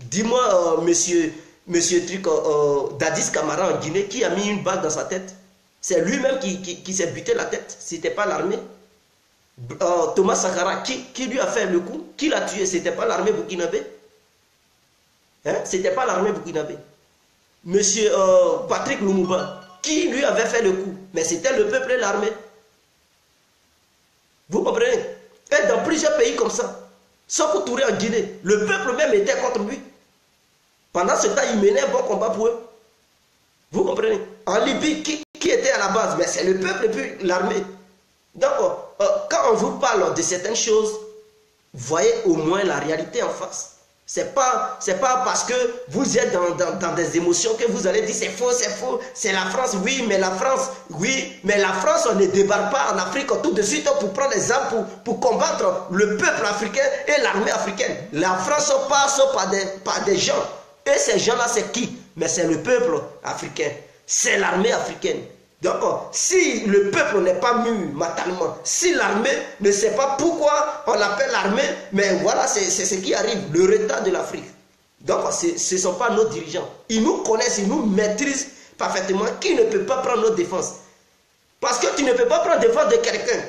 Dis-moi, euh, monsieur, monsieur Truc, euh, euh, Dadis Camara en Guinée, qui a mis une balle dans sa tête? C'est lui-même qui, s'est buté la tête. C'était pas l'armée. Thomas Sankara, qui, lui a fait le coup Qui l'a tué C'était pas l'armée burkinabé? Hein? C'était pas l'armée burkinabé. Monsieur Patrick Lumumba, qui lui avait fait le coup? Mais c'était le peuple et l'armée. Vous comprenez? Et dans plusieurs pays comme ça, Soko Touré en Guinée, le peuple même était contre lui. Pendant ce temps, il menait un bon combat pour eux. Vous comprenez? En Libye, qui, était à la base? Mais c'est le peuple et puis l'armée. Donc, euh, quand on vous parle de certaines choses, voyez au moins la réalité en face. C'est pas, pas parce que vous êtes dans, des émotions que vous allez dire c'est faux, c'est faux, c'est la France, oui, mais la France, oui, mais la France, on ne débarque pas en Afrique tout de suite pour prendre les armes pour, pour combattre le peuple africain et l'armée africaine. La France passe par des, par des gens. Et ces gens-là, c'est qui? Mais c'est le peuple africain. C'est l'armée africaine. Donc, si le peuple n'est pas mûr mentalement, si l'armée ne sait pas pourquoi on l'appelle l'armée, mais voilà, c'est ce qui arrive, le retard de l'Afrique. Donc, ce ne sont pas nos dirigeants. Ils nous connaissent, ils nous maîtrisent parfaitement. Qui ne peut pas prendre nos défenses? Parce que tu ne peux pas prendre défense de quelqu'un.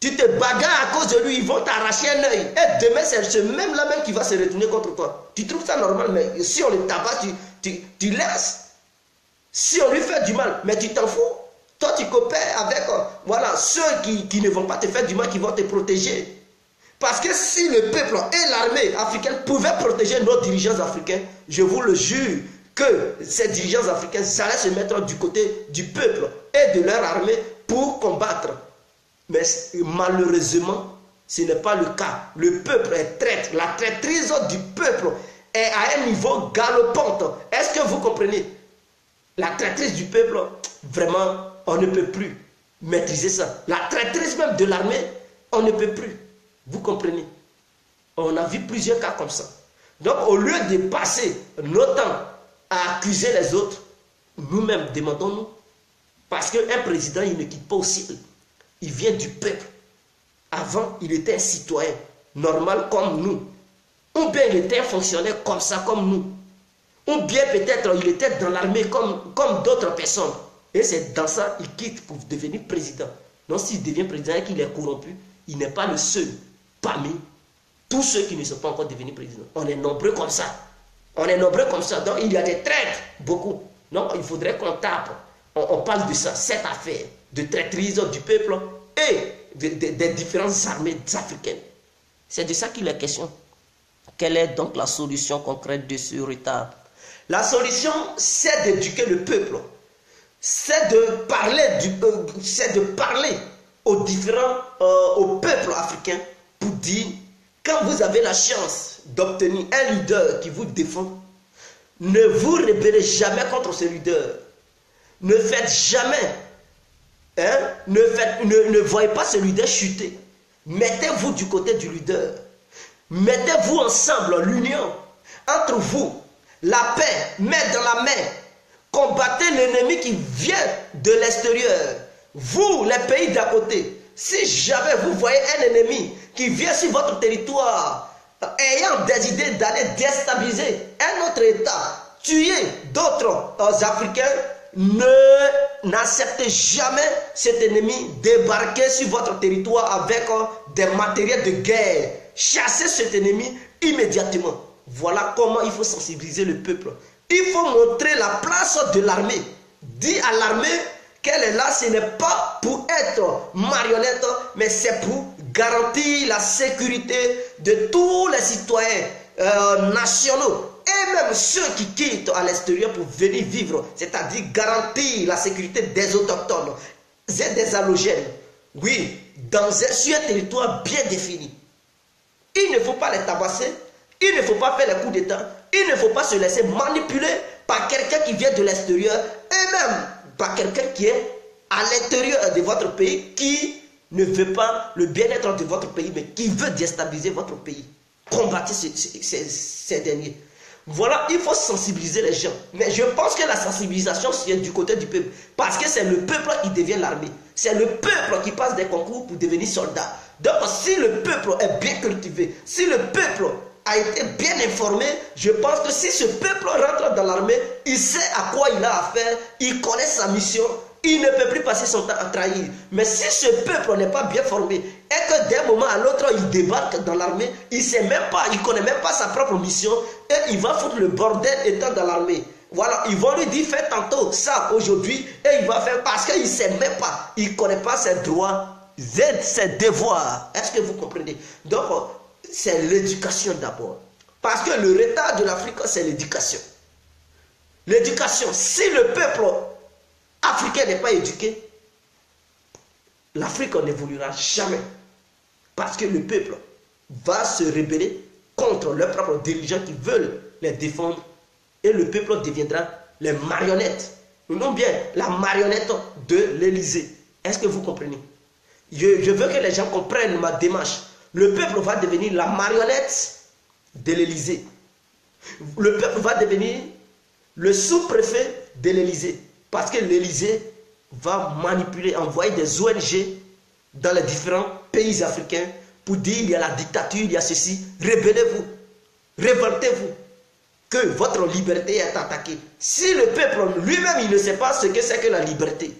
Tu te bagarres à cause de lui, ils vont t'arracher un œil. Et demain, c'est ce même-là même qui va se retourner contre toi. Tu trouves ça normal, mais si on le tabac, tu, tu, tu laisses. Si on lui fait du mal, mais tu t'en fous. Toi, tu coopères avec euh, voilà, ceux qui, ne vont pas te faire du mal, qui vont te protéger. Parce que si le peuple et l'armée africaine pouvaient protéger nos dirigeants africains, je vous le jure que ces dirigeants africains allaient se mettre du côté du peuple et de leur armée pour combattre. Mais malheureusement, ce n'est pas le cas. Le peuple est traître. La traîtrise du peuple est à un niveau galopant. Est-ce que vous comprenez? La traîtrise du peuple, vraiment, on ne peut plus maîtriser ça. La traîtrise même de l'armée, on ne peut plus. Vous comprenez? On a vu plusieurs cas comme ça. Donc, au lieu de passer notre temps à accuser les autres, nous-mêmes demandons-nous. Parce qu'un président, il ne quitte pas au ciel. Il vient du peuple. Avant, il était un citoyen normal comme nous. Ou bien il était un fonctionnaire comme ça, comme nous. Ou bien peut-être il était dans l'armée comme, comme d'autres personnes. Et c'est dans ça qu'il quitte pour devenir président. Non, s'il devient président et qu'il est corrompu, il n'est pas le seul parmi tous ceux qui ne sont pas encore devenus présidents. On est nombreux comme ça. On est nombreux comme ça. Donc il y a des traîtres, beaucoup. Non, il faudrait qu'on tape. On, parle de ça, cette affaire de traîtrise du peuple et des différentes armées africaines. C'est de ça qu'il est question. Quelle est donc la solution concrète de ce retard? La solution, c'est d'éduquer le peuple. C'est de parler, euh, aux différents, euh, au peuple africain pour dire, quand vous avez la chance d'obtenir un leader qui vous défend, ne vous rébellez jamais contre ce leader. Ne faites jamais, hein, ne, ne voyez pas ce leader chuter. Mettez-vous du côté du leader. Mettez-vous ensemble, l'union entre vous, la paix, main dans la main. Combattez l'ennemi qui vient de l'extérieur. Vous, les pays d'à côté, si jamais vous voyez un ennemi qui vient sur votre territoire, ayant des idées d'aller déstabiliser un autre État, tuer d'autres Africains, ne n'acceptez jamais cet ennemi débarquer sur votre territoire avec euh, des matériels de guerre. Chassez cet ennemi immédiatement. Voilà comment il faut sensibiliser le peuple. Il faut montrer la place de l'armée. Dis à l'armée qu'elle est là, ce n'est pas pour être marionnette, mais c'est pour garantir la sécurité de tous les citoyens euh, nationaux et même ceux qui quittent à l'extérieur pour venir vivre, c'est-à-dire garantir la sécurité des autochtones et des halogènes. Oui, dans un, sur un territoire bien défini. Il ne faut pas les tabasser, il ne faut pas faire les coups d'État, il ne faut pas se laisser manipuler par quelqu'un qui vient de l'extérieur et même par quelqu'un qui est à l'intérieur de votre pays qui ne veut pas le bien-être de votre pays, mais qui veut déstabiliser votre pays. Combattez ces, ces derniers. Voilà, il faut sensibiliser les gens. Mais je pense que la sensibilisation vient du côté du peuple. Parce que c'est le peuple qui devient l'armée. C'est le peuple qui passe des concours pour devenir soldat. Donc si le peuple est bien cultivé, si le peuple été bien informé, je pense que si ce peuple rentre dans l'armée, il sait à quoi il a affaire, il connaît sa mission, il ne peut plus passer son temps à trahir. Mais si ce peuple n'est pas bien formé et que d'un moment à l'autre il débarque dans l'armée, il sait même pas, il connaît même pas sa propre mission et il va foutre le bordel étant dans l'armée. Voilà, ils vont lui dire fais tantôt ça aujourd'hui et il va faire parce qu'il sait même pas, il ne connaît pas ses droits, ses devoirs. Est-ce que vous comprenez? Donc, c'est l'éducation d'abord. Parce que le retard de l'Afrique, c'est l'éducation. L'éducation, si le peuple africain n'est pas éduqué, l'Afrique n'évoluera jamais. Parce que le peuple va se rebeller contre leurs propres dirigeants qui veulent les défendre. Et le peuple deviendra les marionnettes. Non bien la marionnette de l'Élysée. Est-ce que vous comprenez? Je veux que les gens comprennent ma démarche. Le peuple va devenir la marionnette de l'Élysée. Le peuple va devenir le sous-préfet de l'Élysée. Parce que l'Élysée va manipuler, envoyer des ONG dans les différents pays africains pour dire il y a la dictature, il y a ceci. Rebellez-vous, révoltez-vous, que votre liberté est attaquée. Si le peuple lui-même, il ne sait pas ce que c'est que la liberté,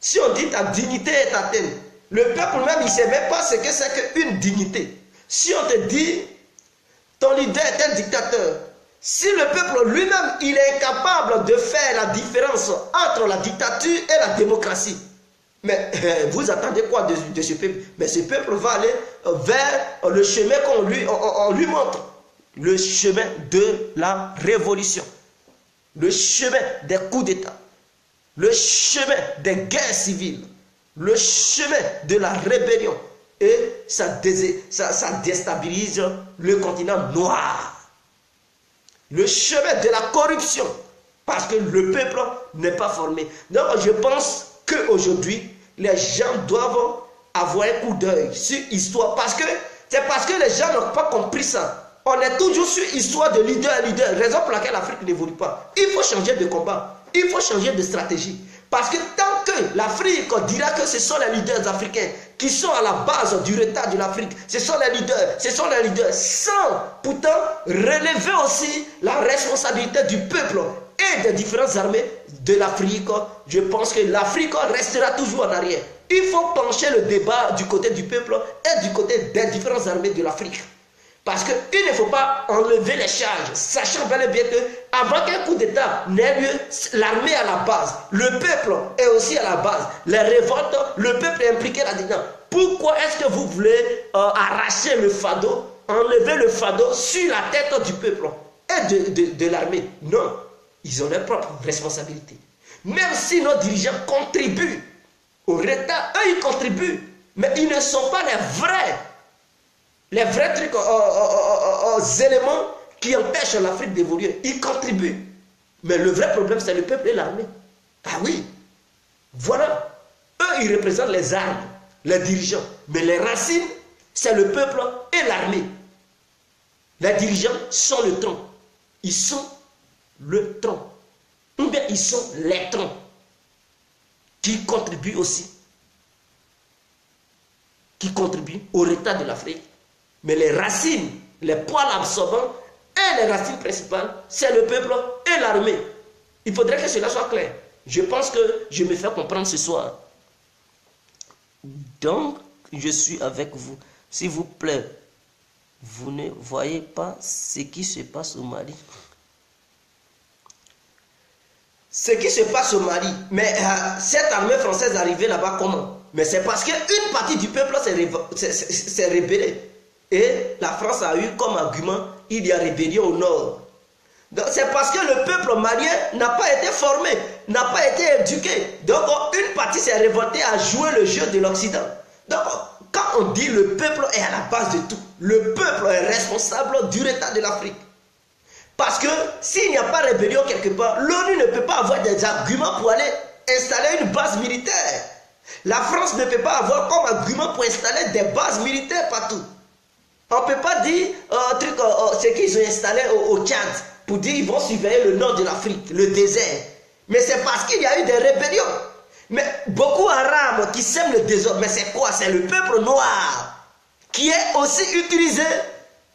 si on dit ta dignité est atteinte, le peuple même, il ne sait même pas ce que c'est qu'une dignité. Si on te dit, ton leader est un dictateur, Si le peuple lui-même, il est incapable de faire la différence entre la dictature et la démocratie, mais euh, vous attendez quoi de, ce peuple? Mais ce peuple va aller vers le chemin qu'on lui, on- on lui montre. Le chemin de la révolution. Le chemin des coups d'État. Le chemin des guerres civiles. Le chemin de la rébellion. Et ça, déstabilise le continent noir le chemin de la corruption parce que le peuple n'est pas formé. Donc je pense qu'aujourd'hui, les gens doivent avoir un coup d'œil sur l'histoire parce que c'est parce que les gens n'ont pas compris ça. On est toujours sur histoire de leader à leader, raison pour laquelle l'Afrique n'évolue pas. Il faut changer de combat, il faut changer de stratégie. Parce que tant que l'Afrique dira que ce sont les leaders africains qui sont à la base du retard de l'Afrique, ce sont les leaders, ce sont les leaders, sans pourtant relever aussi la responsabilité du peuple et des différentes armées de l'Afrique, je pense que l'Afrique restera toujours en arrière. Il faut pencher le débat du côté du peuple et du côté des différentes armées de l'Afrique. Parce qu'il ne faut pas enlever les charges, sachant bien que avant qu'un coup d'État n'ait lieu, l'armée à la base, le peuple est aussi à la base. Les révoltes, le peuple est impliqué là-dedans. Pourquoi est-ce que vous voulez euh, arracher le fardeau, enlever le fardeau sur la tête du peuple et de, de- de l'armée? Non, ils ont leurs propres responsabilités. Même si nos dirigeants contribuent au retard, eux ils contribuent, mais ils ne sont pas les vrais les vrais trucs, euh, euh, euh, euh, éléments qui empêchent l'Afrique d'évoluer, ils contribuent. Mais le vrai problème, c'est le peuple et l'armée. Ah oui, voilà. Eux, ils représentent les armes, les dirigeants. Mais les racines, c'est le peuple et l'armée. Les dirigeants sont le tronc. Ils sont le tronc. Ou bien ils sont les troncs qui contribuent aussi qui contribuent au retard de l'Afrique. Mais les racines, les poils absorbants et les racines principales, c'est le peuple et l'armée. Il faudrait que cela soit clair. Je pense que je me fais comprendre ce soir. Donc, je suis avec vous. S'il vous plaît, vous ne voyez pas ce qui se passe au Mali. Ce qui se passe au Mali, mais euh, cette armée française arrivée là-bas comment? Mais c'est parce qu'une partie du peuple s'est rébellée. Et la France a eu comme argument, il y a rébellion au nord. C'est parce que le peuple malien n'a pas été formé, n'a pas été éduqué. Donc une partie s'est révoltée à jouer le jeu de l'Occident. Donc quand on dit le peuple est à la base de tout, le peuple est responsable du retard de l'Afrique. Parce que s'il n'y a pas rébellion quelque part, l'ONU ne peut pas avoir des arguments pour aller installer une base militaire. La France ne peut pas avoir comme argument pour installer des bases militaires partout. On ne peut pas dire euh, truc, euh, euh, ce qu'ils ont installé au, Tchad, pour dire qu'ils vont surveiller le nord de l'Afrique, le désert. Mais c'est parce qu'il y a eu des rébellions. Mais beaucoup arabes qui sèment le désordre, mais c'est quoi? C'est le peuple noir qui est aussi utilisé.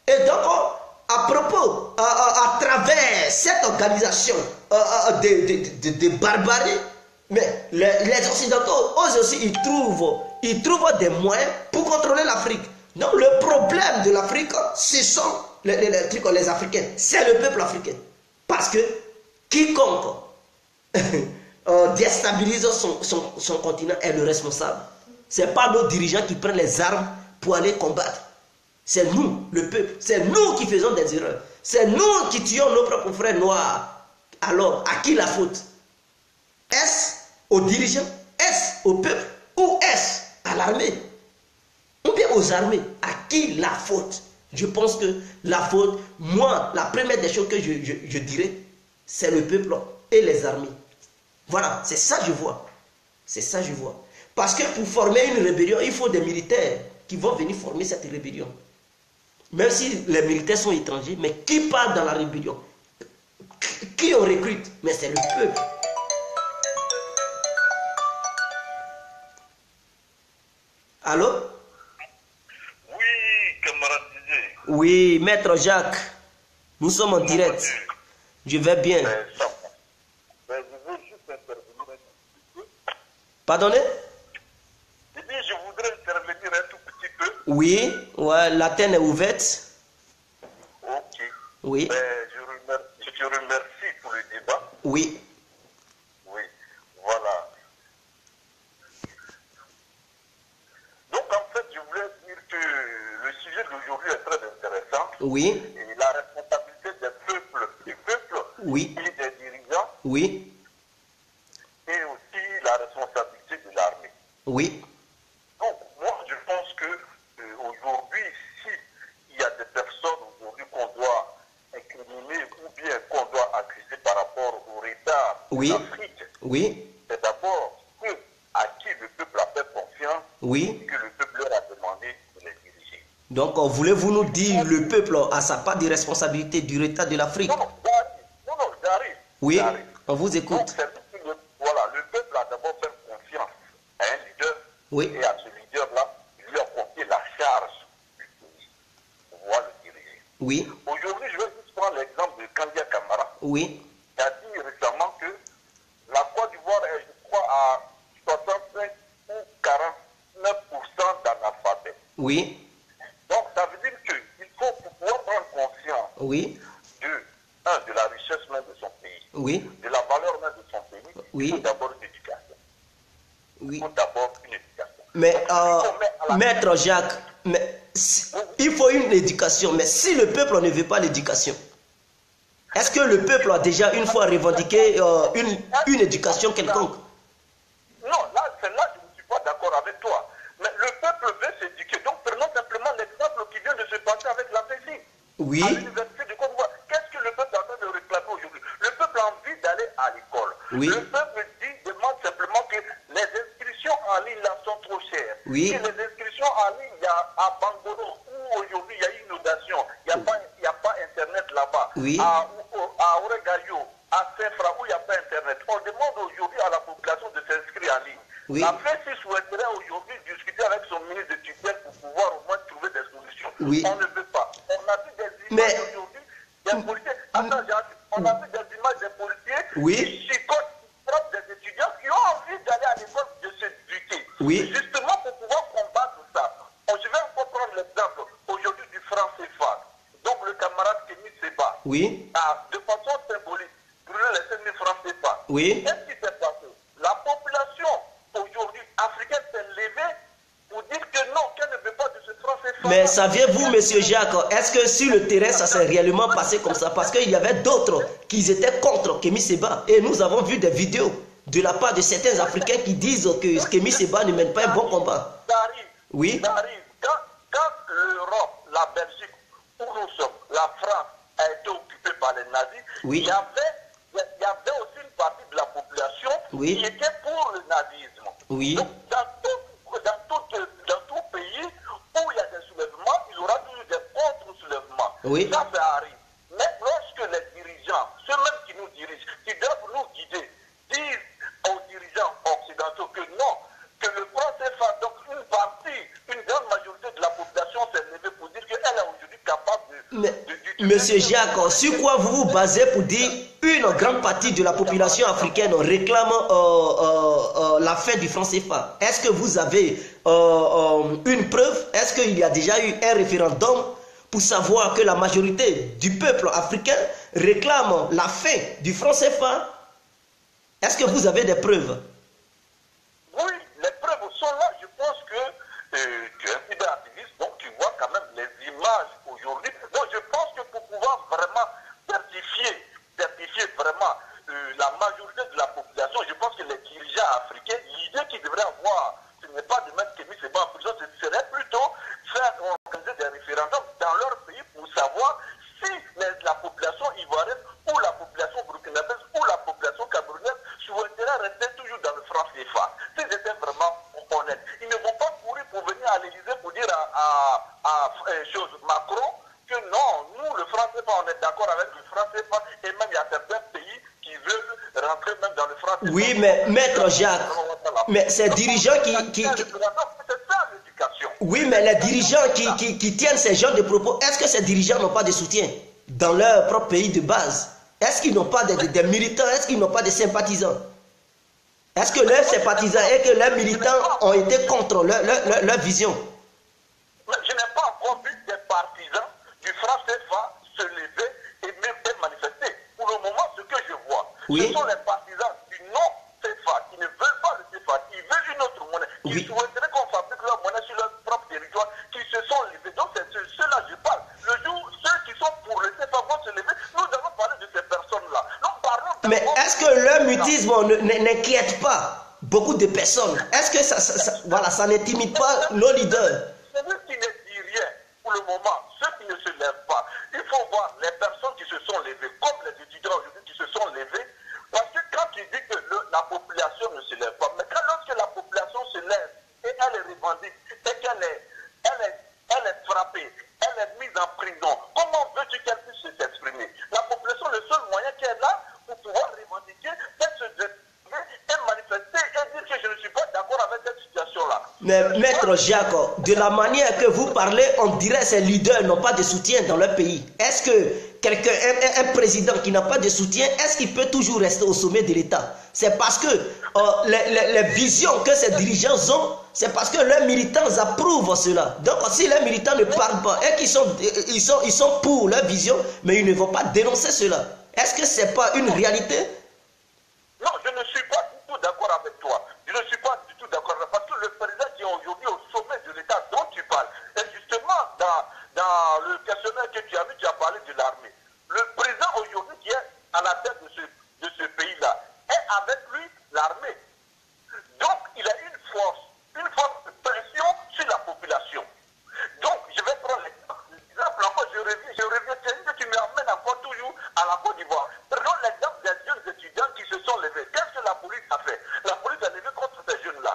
Et donc, à propos, à, travers cette organisation euh, euh, de, barbarie, mais les, les Occidentaux, eux aussi, ils trouvent, ils trouvent des moyens pour contrôler l'Afrique. Donc, le problème de l'Afrique, ce sont les, Africains. C'est le peuple africain. Parce que quiconque euh, déstabilise son, son- continent est le responsable. Ce n'est pas nos dirigeants qui prennent les armes pour aller combattre. C'est nous, le peuple. C'est nous qui faisons des erreurs. C'est nous qui tuons nos propres frères noirs. Alors, à qui la faute? Est-ce aux dirigeants? Est-ce au peuple? Ou est-ce à l'armée? Aux armées À qui la faute? Je pense que la faute, moi, la première des choses que je, dirais, c'est le peuple et les armées. Voilà, c'est ça que je vois. C'est ça que je vois. Parce que pour former une rébellion, il faut des militaires qui vont venir former cette rébellion. Même si les militaires sont étrangers, mais qui part dans la rébellion? Qui on recrute? Mais c'est le peuple. Allô? Oui, maître Jacques. Nous sommes en direct. Je vais bien. Je. Pardonnez? Je je voudrais intervenir un tout petit peu. Oui, ouais, l'antenne est ouverte. Ok. Oui. Mais je remercie Oui. Oui, voilà. Donc en fait, je voulais dire que le sujet d'aujourd'hui est très. Oui. Et la responsabilité des peuples, du peuple Oui. et des dirigeants, Oui. et aussi la responsabilité de l'armée. Oui. Donc, moi, je pense que euh, aujourd'hui, si il y a des personnes aujourd'hui qu'on doit incriminer ou bien qu'on doit accuser par rapport au retard Oui. de l'Afrique, Oui. c'est d'abord à qui le peuple a fait confiance Oui. que le peuple leur a demandé de les diriger. Donc, euh, voulez-vous nous dire le peuple a sa part de responsabilité du retard de l'Afrique? Non, non, j'arrive. Non, non, j'arrive. Oui. On vous Donc, écoute. le, voilà, le peuple a d'abord fait confiance à un leader Oui. et à ce leader-là, il lui a confié la charge du pays pour pouvoir le diriger. Oui. Aujourd'hui, je vais juste prendre l'exemple de Kandia Kamara, Oui. qui a dit récemment que la Côte d'Ivoire est, je crois, à 65 ou 49% d'analphabètes. Oui. Donc, ça veut dire qu'il faut pour pouvoir prendre conscience Oui. de, un, de la richesse même de son pays, Oui. de la valeur même de son pays, Oui. il faut d'abord une éducation. Il Oui. faut d'abord une éducation. Mais, Donc, euh, maître Jacques, mais si- il faut une éducation. Mais si le peuple ne veut pas l'éducation, est-ce que le peuple a déjà une fois revendiqué euh, une, une éducation quelconque? Non, là, c'est là que je ne suis pas d'accord avec toi. Mais le peuple veut s'éduquer. Donc, prenons simplement l'exemple qui vient de se passer avec la Belgique. Oui. Oui. Le peuple dit, demande simplement que les inscriptions en ligne là sont trop chères. Oui. Et les inscriptions en ligne, il y a à Bangoro, où aujourd'hui il y a une inondation, il n'y a, a pas Internet là-bas. Oui. À, à Oregayo, à Saint-Fra, où il n'y a pas Internet. On demande aujourd'hui à la population de s'inscrire en ligne. Oui. La FECI souhaiterait aujourd'hui discuter avec son ministre de tutelle pour pouvoir au moins trouver des solutions. Oui. On ne veut pas. On a vu des images Mais- aujourd'hui des policiers. Attends, j'ai- on a vu des images des policiers Oui. qui chicotent, qui frappent des étudiants qui ont envie d'aller à l'école de s'éduquer. Oui. Justement pour pouvoir combattre ça. Oh, Je vais encore prendre l'exemple aujourd'hui du franc CFA. Donc le camarade Kémy Seba Oui. a de façon symbolique brûlé les 5 000 francs CFA. Oui. Qu'est-ce qui s'est passé La population aujourd'hui africaine s'est levée pour dire que non, qu'elle ne veut pas de ce franc CFA. Mais saviez-vous, monsieur Jacques, est-ce que sur le terrain, ça s'est réellement passé comme ça? Parce qu'il y avait d'autres qui étaient contre Kémy Seba. Et nous avons vu des vidéos de la part de certains Africains qui disent que Kémy Seba ne mène pas un bon combat. Oui? Ça arrive. Quand, quand l'Europe, la Belgique, où nous sommes, la France a été occupée par les nazis, Oui. il, y avait, il y avait aussi une partie de la population Oui. qui était pour le nazisme. Oui. Donc, dans tout, dans, tout, dans tout pays où il y a des soulèvements, il y aura toujours des contre-soulèvements. Oui. Ça, ça arrive. Mais lorsque les dirigeants, ceux-mêmes qui nous dirigent, qui doivent nous guider, disent aux dirigeants occidentaux que non, que le franc CFA, donc une partie, une grande majorité de la population s'est levée pour dire qu'elle est aujourd'hui capable de... Mais, de- d'utiliser- monsieur Jacques, sur quoi vous vous basez pour dire une grande partie de la population africaine réclame euh, euh, euh, la fin du franc CFA. Est-ce que vous avez une preuve? Est-ce qu'il y a déjà eu un référendum pour savoir que la majorité du peuple africain réclame la fin du franc CFA? Est-ce que vous avez des preuves Oui, les preuves sont là. Je pense que euh, tu es un cyberactiviste, donc tu vois quand même les images aujourd'hui. Donc je pense que pour pouvoir vraiment certifier, certifier vraiment euh, la majorité de la population, je pense que les dirigeants africains, l'idée qu'ils devraient avoir, ce n'est pas de mettre Kémy Seba en prison, ce serait plutôt faire organiser des référendums dans leur pays pour savoir si les- la population ivoirienne ou la population burkinabèse ou la population camerounaise souhaiterait rester toujours dans le franc CFA. S'ils étaient vraiment honnêtes. Ils ne vont pas courir pour venir à l'Élysée pour dire à, à, à, euh, chose, Macron que non, nous, le franc CFA, on est d'accord avec le franc CFA. Et même il y a certains pays qui veulent rentrer même dans le franc CFA. Oui, mais maître Jacques, mais ces dirigeants qui- qui- qui. Oui, mais les dirigeants qui, qui, qui tiennent ces genres de propos, est-ce que ces dirigeants n'ont pas de soutien dans leur propre pays de base? Est-ce qu'ils n'ont pas des, des- des militants? Est-ce qu'ils n'ont pas de sympathisants? Est-ce que leurs sympathisants et que leurs militants ont été contre leur, leur- leur- leur vision Mais je n'ai pas encore vu des partisans du franc CFA se lever et même et manifester. Pour le moment, ce que je vois, Oui. Ce sont les partisans du non-CFA qui ne veulent pas le CFA, qui veulent une autre monnaie, qui Oui. souhaiteraient qu'on fabrique leur monnaie sur leur propre territoire, qui se sont levés. Donc c'est de ceux-là que je parle. Le jour, ceux qui sont pour le CFA vont se lever, nous allons parler de ces personnes-là. Mais est-ce que leur mutisme n'inquiète pas beaucoup de personnes? Est-ce que ça, ça- ça- voilà, ça n'intimide pas nos leaders Celui qui ne dit rien pour le moment, ceux qui ne se lèvent pas, il faut voir les personnes qui se sont levées, comme les étudiants aujourd'hui qui se sont levés, parce que quand tu dis que le- la population ne se lève pas, mais quand lorsque la population se lève et elle est revendique, et qu'elle est, elle est, elle est frappée, elle est mise en prison, comment veux-tu qu'elle puisse s'exprimer La population, le seul moyen qui est là pour pouvoir revendiquer, c'est de se lever et manifester et dire que je ne suis pas d'accord avec cette situation-là. Mais maître Jacques, de la manière que vous parlez, on dirait que ces leaders n'ont pas de soutien dans leur pays. Est-ce que quelqu'un, un, un- président qui n'a pas de soutien, est-ce qu'il peut toujours rester au sommet de l'État? C'est parce que euh, les, visions que ces dirigeants ont, c'est parce que leurs militants approuvent cela. Donc si les militants ne parlent pas et qu'ils sont, sont, pour leur vision, mais ils ne vont pas dénoncer cela. Est-ce que c'est pas une réalité Non, je ne suis pas du tout d'accord avec toi. Je ne suis pas du tout d'accord avec parce que le président qui est aujourd'hui au sommet de l'État dont tu parles, et justement dans, dans le questionnaire que tu as vu, tu as parlé de l'armée. Le président aujourd'hui qui est à la tête de ce, de ce pays-là, est avec lui l'armée. Donc il a une force, une force de pression sur la population. Donc je vais prendre l'exemple. L'exemple encore, je reviens, je reviens, c'est que tu m'amènes encore toujours à la Côte d'Ivoire. Prenons l'exemple des jeunes étudiants qui se sont levés. Qu'est-ce que la police a fait La police a levé contre ces jeunes-là.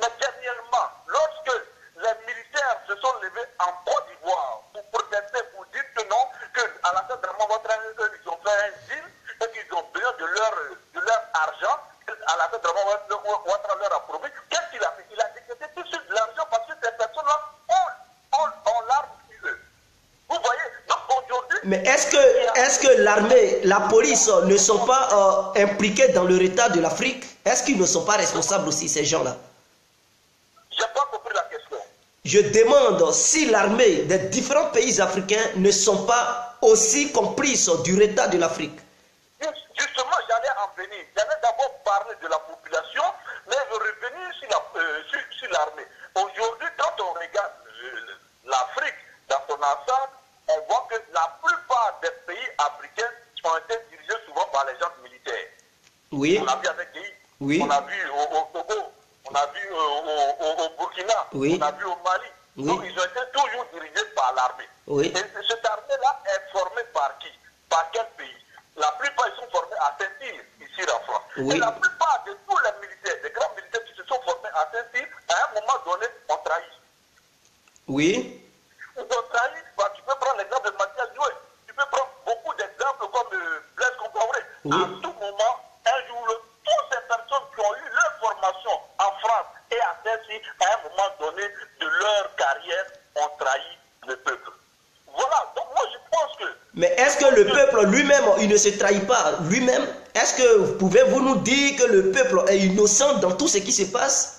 Mais dernièrement, lorsque les militaires se sont levés en Côte d'Ivoire pour protester, pour dire que non, que à la tête de eux, ils ont fait un deal et qu'ils ont besoin de leur, de leur argent, à la tête de Ouattara leur a promis, qu'est-ce qu'il a fait Il a décrété tout de suite de l'argent parce que ces personnes-là ont, ont, ont l'arme sur eux. Vous voyez Donc aujourd'hui, Mais est-ce que, est que l'armée, la police ne sont pas euh, impliqués dans le retard de l'Afrique Est-ce qu'ils ne sont pas responsables aussi, ces gens-là? J'ai pas compris la question. Je demande si l'armée des différents pays africains ne sont pas aussi complices du retard de l'Afrique. Oui, On a vu avec Guy, Oui. on a vu au, au Togo, on a vu euh, au, au- au Burkina, Oui. on a vu au Mali. Oui. Donc ils ont été toujours dirigés par l'armée. Oui. Et cette armée-là est formée par qui? Par quel pays? La plupart ils sont formés à Saint-Cyr, ici en France. Oui. Et la plupart de tous les militaires, des grands militaires qui se sont formés à Saint-Cyr, à un moment donné, ont trahi. oui, Ils ont trahi, bah, tu peux prendre l'exemple de Mathias Doué. Tu peux prendre beaucoup d'exemples comme euh, Blaise Compaoré. Oui. À tout moment, un jour, le- toutes ces personnes qui ont eu leur formation en France et à Saint-Cyr, à un moment donné de leur carrière, ont trahi le peuple. Voilà, donc moi je pense que mais est-ce que le peuple lui-même, il ne se trahit pas lui-même Est-ce que pouvez-vous nous dire que le peuple est innocent dans tout ce qui se passe?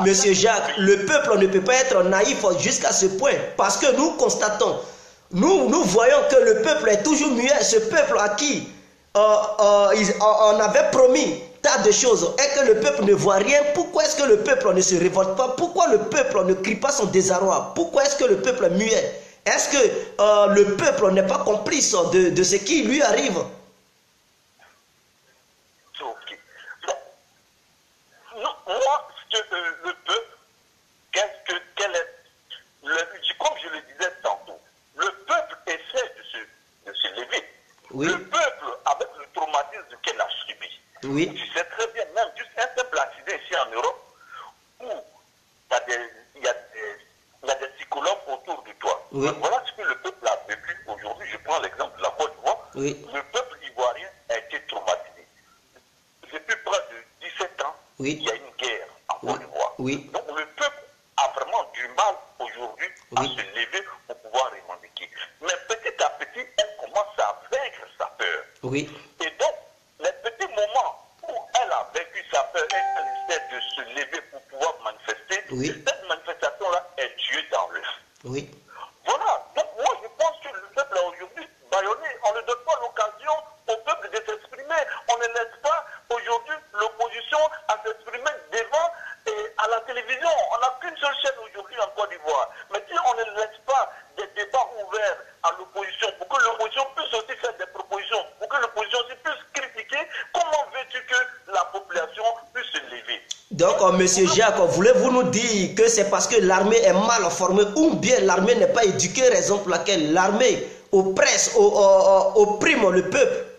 Monsieur Jacques, le peuple ne peut pas être naïf jusqu'à ce point parce que nous constatons, nous, nous voyons que le peuple est toujours muet, ce peuple à qui euh, euh, euh, on avait promis tas de choses et que le peuple ne voit rien, pourquoi est-ce que le peuple ne se révolte pas? Pourquoi le peuple ne crie pas son désarroi? Pourquoi est-ce que le peuple est muet? Est-ce que le peuple n'est pas complice de ce qui lui arrive? it Monsieur Jacques, voulez-vous nous dire que c'est parce que l'armée est mal formée ou bien l'armée n'est pas éduquée, raison pour laquelle l'armée oppresse, opprime le peuple?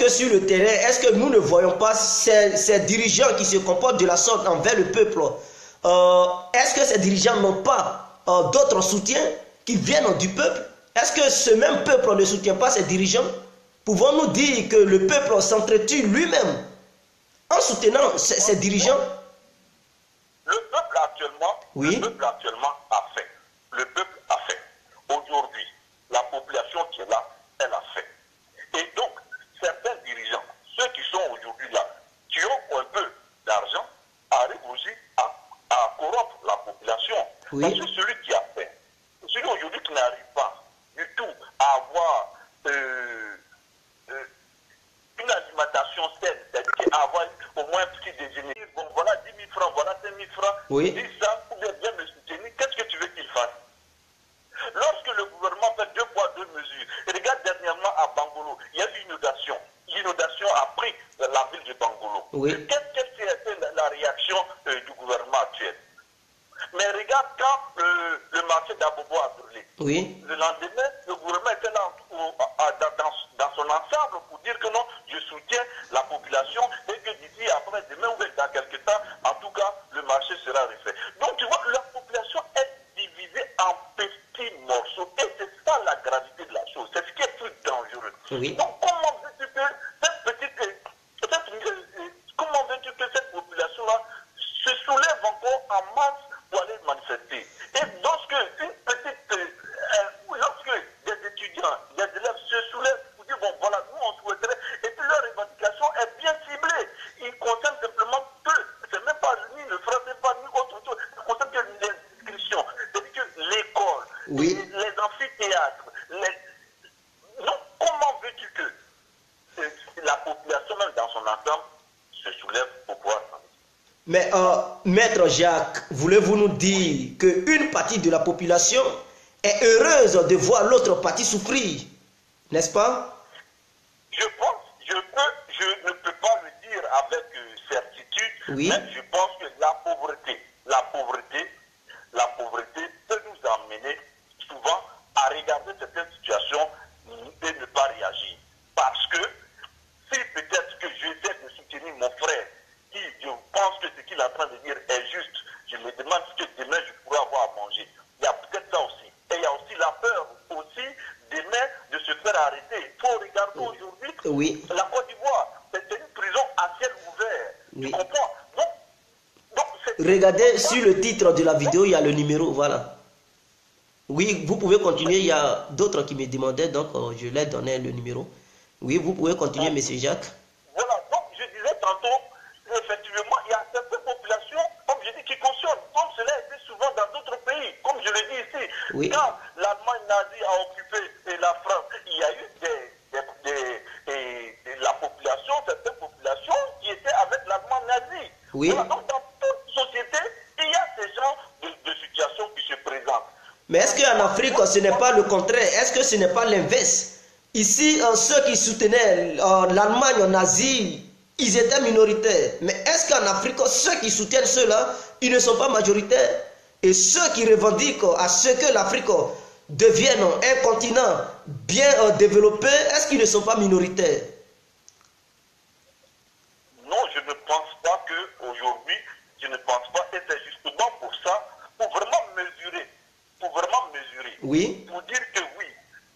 que sur le terrain, est-ce que nous ne voyons pas ces, dirigeants qui se comportent de la sorte envers le peuple? Euh, est-ce que ces dirigeants n'ont pas euh, d'autres soutiens qui viennent du peuple? Est-ce que ce même peuple ne soutient pas ces dirigeants? Pouvons-nous dire que le peuple s'entretue lui-même en soutenant ces, dirigeants? Le peuple actuellement, oui. Le peuple élèves se soulèvent pour dire, bon voilà, nous on souhaiterait. Et puis leur revendication est bien ciblée. Ils concernent simplement peu. C'est même pas ni le français, pas ni autre chose. Ils concernent que l'inscription. C'est-à-dire que l'école, les amphithéâtres, les... Non, comment veux-tu que la population même dans son ensemble se soulève pour pouvoir mais euh, Maître Jacques, voulez-vous nous dire qu'une partie de la population est heureuse de voir l'autre partie souffrir? N'est-ce pas? Je pense, je, peux, je ne peux pas le dire avec euh, certitude, mais je Regardez sur le titre de la vidéo, il y a le numéro, voilà. Oui, vous pouvez continuer. Il y a d'autres qui me demandaient, donc euh, je leur donnais le numéro. Oui, vous pouvez continuer, Monsieur Jacques. Voilà, donc je disais tantôt, effectivement, il y a certaines populations, comme je dis, qui consomment, comme cela a été souvent dans d'autres pays, comme je le dis ici. Oui. Quand l'Allemagne nazie a occupé et la France, il y a eu des, des- des- et- et la population, certaines populations qui étaient avec l'Allemagne nazie. Oui. Voilà, donc dans toute société, il y a ces genres de, de situations qui se présentent. Mais est-ce ce n'est pas le contraire. Est-ce que ce n'est pas l'inverse? Ici, ceux qui soutenaient euh, l'Allemagne nazie, ils étaient minoritaires. Mais est-ce qu'en Afrique, ceux qui soutiennent ceux-là, ils ne sont pas majoritaires? Et ceux qui revendiquent à ce que l'Afrique devienne un continent bien euh, développé, est-ce qu'ils ne sont pas minoritaires Non, je ne pense pas qu'aujourd'hui, je ne pense pas, et c'est justement pour ça, pour vraiment mesurer, pour vraiment mesurer, Oui, pour dire que oui,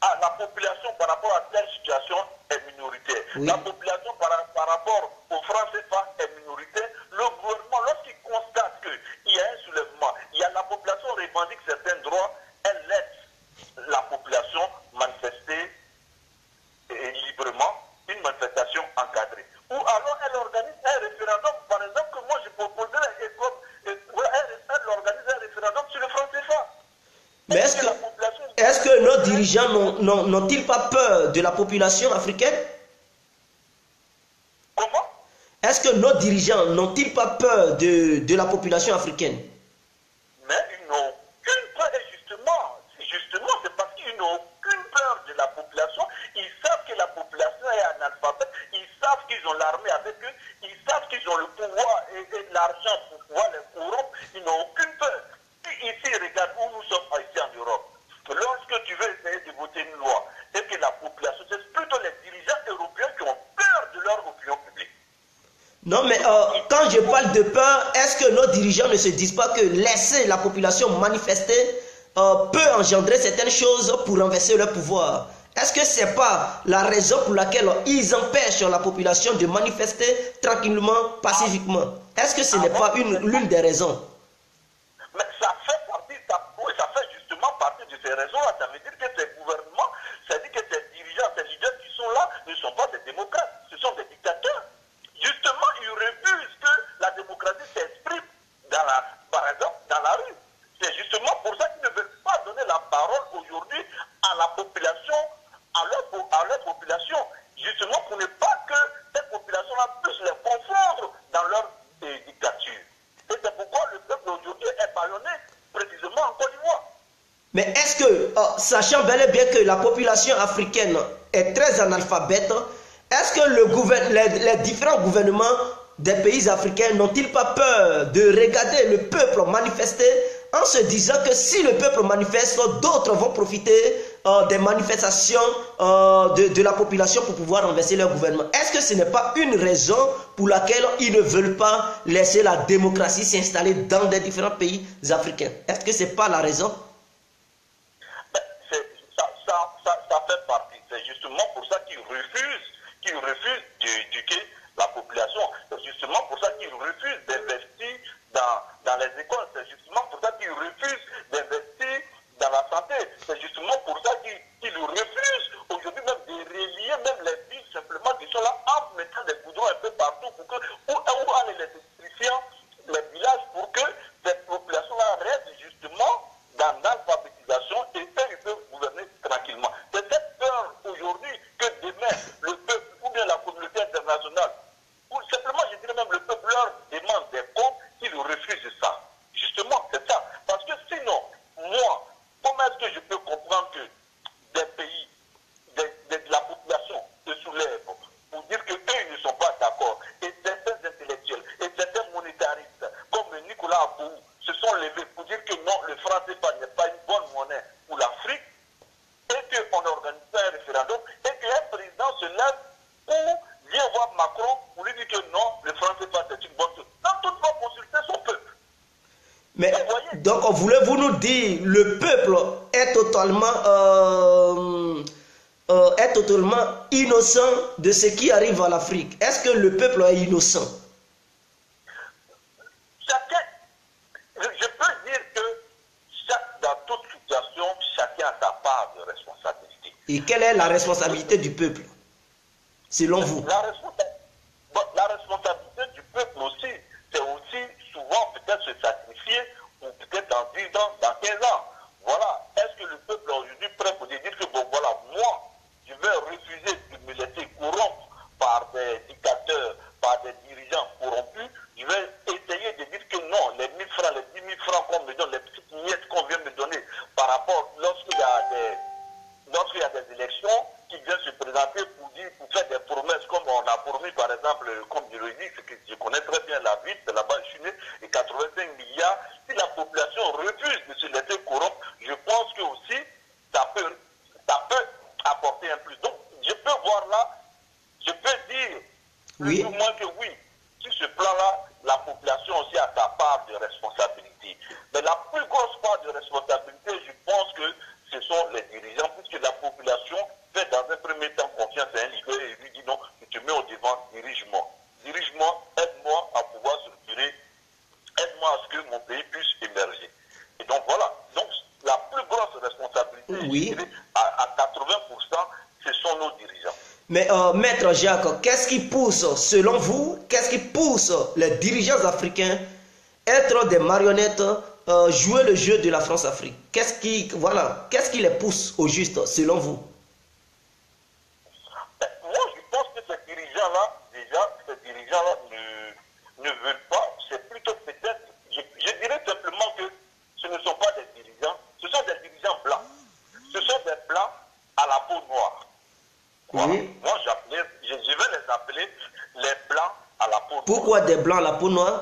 ah, la population par rapport à telle situation est minoritaire. Oui. La population par, par rapport aux francs CFA est minoritaire. Le gouvernement, lorsqu'il constate qu'il y a un soulèvement, il y a la population revendique certains droits, elle laisse la population manifester et librement une manifestation encadrée. Ou alors elle organise un référendum, par exemple, que moi je proposerais, et comme, et, voilà, elle, elle organise un référendum sur le franc CFA. Mais est-ce que, la population est-ce que nos dirigeants n'ont- n'ont- n'ont-ils pas peur de la population africaine? Comment? Est-ce que nos dirigeants n'ont-ils pas peur de, de la population africaine Mais ils n'ont aucune peur, et justement, justement, c'est parce qu'ils n'ont aucune peur de la population. Ils savent que la population est analphabète, ils savent qu'ils ont l'armée avec eux, ils savent qu'ils ont le pouvoir et, et l'argent pour pouvoir les corrompre. Ils n'ont aucune peur. Si ici, regarde où nous sommes ici en Europe. Lorsque tu veux essayer de voter une loi et que la population, c'est plutôt les dirigeants européens qui ont peur de leur opinion publique. Non, mais euh, quand je parle de peur, est-ce que nos dirigeants ne se disent pas que laisser la population manifester euh, peut engendrer certaines choses pour renverser leur pouvoir? Est-ce que ce n'est pas la raison pour laquelle ils empêchent la population de manifester tranquillement, pacifiquement? Est-ce que ce n'est pas une- l'une des raisons? Mais ça fait partie, oui, ça fait justement partie de ces raisons-là. Ça veut dire que ces gouvernements, ça veut dire que ces dirigeants, ces leaders qui sont là ne sont pas des démocrates, ce sont des dictateurs. Justement, ils refusent que la démocratie s'exprime, dans la, par exemple, dans la rue. C'est justement pour ça qu'ils ne veulent pas donner la parole aujourd'hui à la population, à leur, po- à leur population, justement pour ne pas que cette population-là puisse les confondre dans leur euh, dictature. Et c'est pourquoi le peuple aujourd'hui est ballonné précisément en Côte d'Ivoire. Mais est-ce que, euh, sachant bel et bien que la population africaine est très analphabète, est-ce que les différents gouvernements des pays africains n'ont-ils pas peur de regarder le peuple manifester en se disant que si le peuple manifeste, d'autres vont profiter euh, des manifestations euh, de, de la population pour pouvoir renverser leur gouvernement? Est-ce que ce n'est pas une raison pour laquelle ils ne veulent pas laisser la démocratie s'installer dans les différents pays africains? Est-ce que ce n'est pas la raison? Qu'ils refusent d'éduquer la population. C'est justement pour ça qu'ils refusent d'investir dans, dans les écoles. C'est justement pour ça qu'ils refusent d'investir dans la santé. C'est justement pour ça qu'ils qu'ils refusent aujourd'hui même de relier même les villes simplement qui sont là en mettant des goudrons un peu partout pour que, où, où en électrifiant les villages pour que cette population-là reste justement dans l'alphabétisation et eux, ils peuvent gouverner tranquillement. C'est cette peur aujourd'hui que demain, le peuple ou bien la communauté internationale donc voulez-vous nous dire le peuple est totalement euh, euh, est totalement innocent de ce qui arrive à l'Afrique Est-ce que le peuple est innocent? Chacun, je, je peux dire que chaque, dans toute situation, chacun a sa part de responsabilité. Et quelle est la responsabilité du peuple selon vous? La, responsa- bon, la responsabilité du peuple aussi, c'est aussi souvent peut-être se sacrifier ou peut-être dans 10 ans, dans 15 ans. Voilà. Est-ce que le peuple est aujourd'hui prêt pour dire que, bon, voilà, moi, je vais refuser de me laisser corrompre par des dictateurs, par des dirigeants corrompus. Je vais essayer de dire que non, les 1000 francs, les 10 000 francs qu'on me donne, les petites miettes qu'on vient me donner par rapport lorsqu'il y a des lorsqu'il y a des élections, qui viennent se présenter pour dire, pour faire des promesses, comme on a promis, par exemple, comme je le dis, c'est que je connais très bien la ville, c'est là-bas, je suis né, et 85 milliards, si la population refuse de se laisser corrompre, je pense que aussi, ça peut, ça peut apporter un plus. Donc, je peux voir là, je peux dire, Oui. plus ou moins que oui, sur ce plan-là, la population aussi a sa part de responsabilité. Mais la plus grosse part de responsabilité, je pense que ce sont les dirigeants, puisque la population fait dans un premier temps confiance à un leader et lui dit non, je te mets au devant, dirige-moi. Dirige-moi, aide-moi à pouvoir structurer, aide-moi à ce que mon pays puisse émerger. Et donc voilà, donc la plus grosse responsabilité, Oui. je dirais, à, à 80%, ce sont nos dirigeants. Mais euh, maître Jacques, qu'est-ce qui pousse, selon vous, qu'est-ce qui pousse les dirigeants africains être des marionnettes, euh, jouer le jeu de la France-Afrique? Qu'est-ce qui, voilà, qu'est-ce qui les pousse au juste, selon vous Ben, Moi, je pense que ces dirigeants-là, déjà, ces dirigeants-là ne, ne veulent pas. C'est plutôt peut-être, je, je dirais simplement que ce ne sont pas des dirigeants, ce sont des dirigeants blancs. Ce sont des blancs à la peau noire. Voilà. Oui. Moi, j'appelais, je, je vais les appeler les blancs à la peau noire. Pourquoi des blancs à la peau noire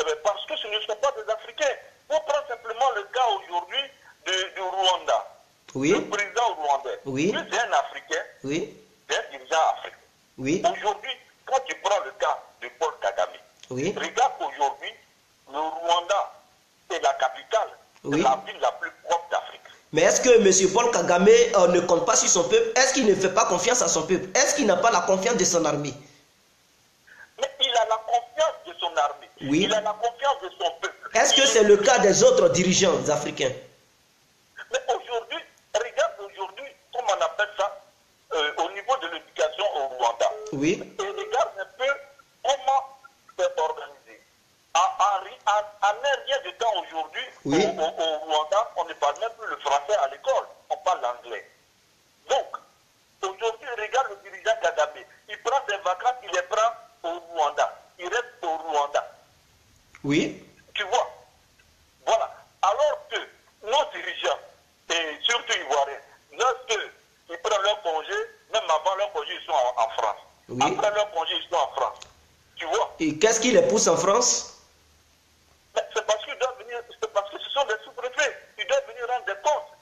Eh bien, parce que ce ne sont pas des Africains. Pour prendre simplement le cas aujourd'hui du, Rwanda. Le Oui, président rwandais. Oui. C'est un Africain, oui, c'est un dirigeant africain. oui, Aujourd'hui, quand tu prends le cas de Paul Kagame, oui, regarde aujourd'hui, le Rwanda est la capitale, Oui. la ville la plus propre d'Afrique. Mais est-ce que M. Paul Kagame euh, ne compte pas sur son peuple? Est-ce qu'il ne fait pas confiance à son peuple? Est-ce qu'il n'a pas la confiance de son armée Mais il a la confiance de son armée, Oui. il a la confiance de son peuple. Est-ce que Il- c'est le cas des autres dirigeants africains Mais aujourd'hui, regarde aujourd'hui, comment on appelle ça, euh, au niveau de l'éducation au Rwanda. Oui, Et regarde un peu comment c'est organisé. En, en ri- en- en un rien de temps aujourd'hui, Oui. au, au- au Rwanda, on ne parle même plus le français à l'école, on parle l'anglais. Donc, aujourd'hui, regarde le dirigeant Kagame. Il prend ses vacances, il les prend au Rwanda. Il reste au Rwanda. oui, Tu vois Voilà. Alors que nos dirigeants, et surtout Ivoiriens, lorsqu'ils prennent leur congé, même avant leur congé, ils sont en, en France. Oui. Après leur congé, ils sont en France. Tu vois et qu'est-ce qui les pousse en France Mais C'est parce qu'ils doivent venir, c'est parce que ce sont des sous-préfets. Ils doivent venir rendre des comptes.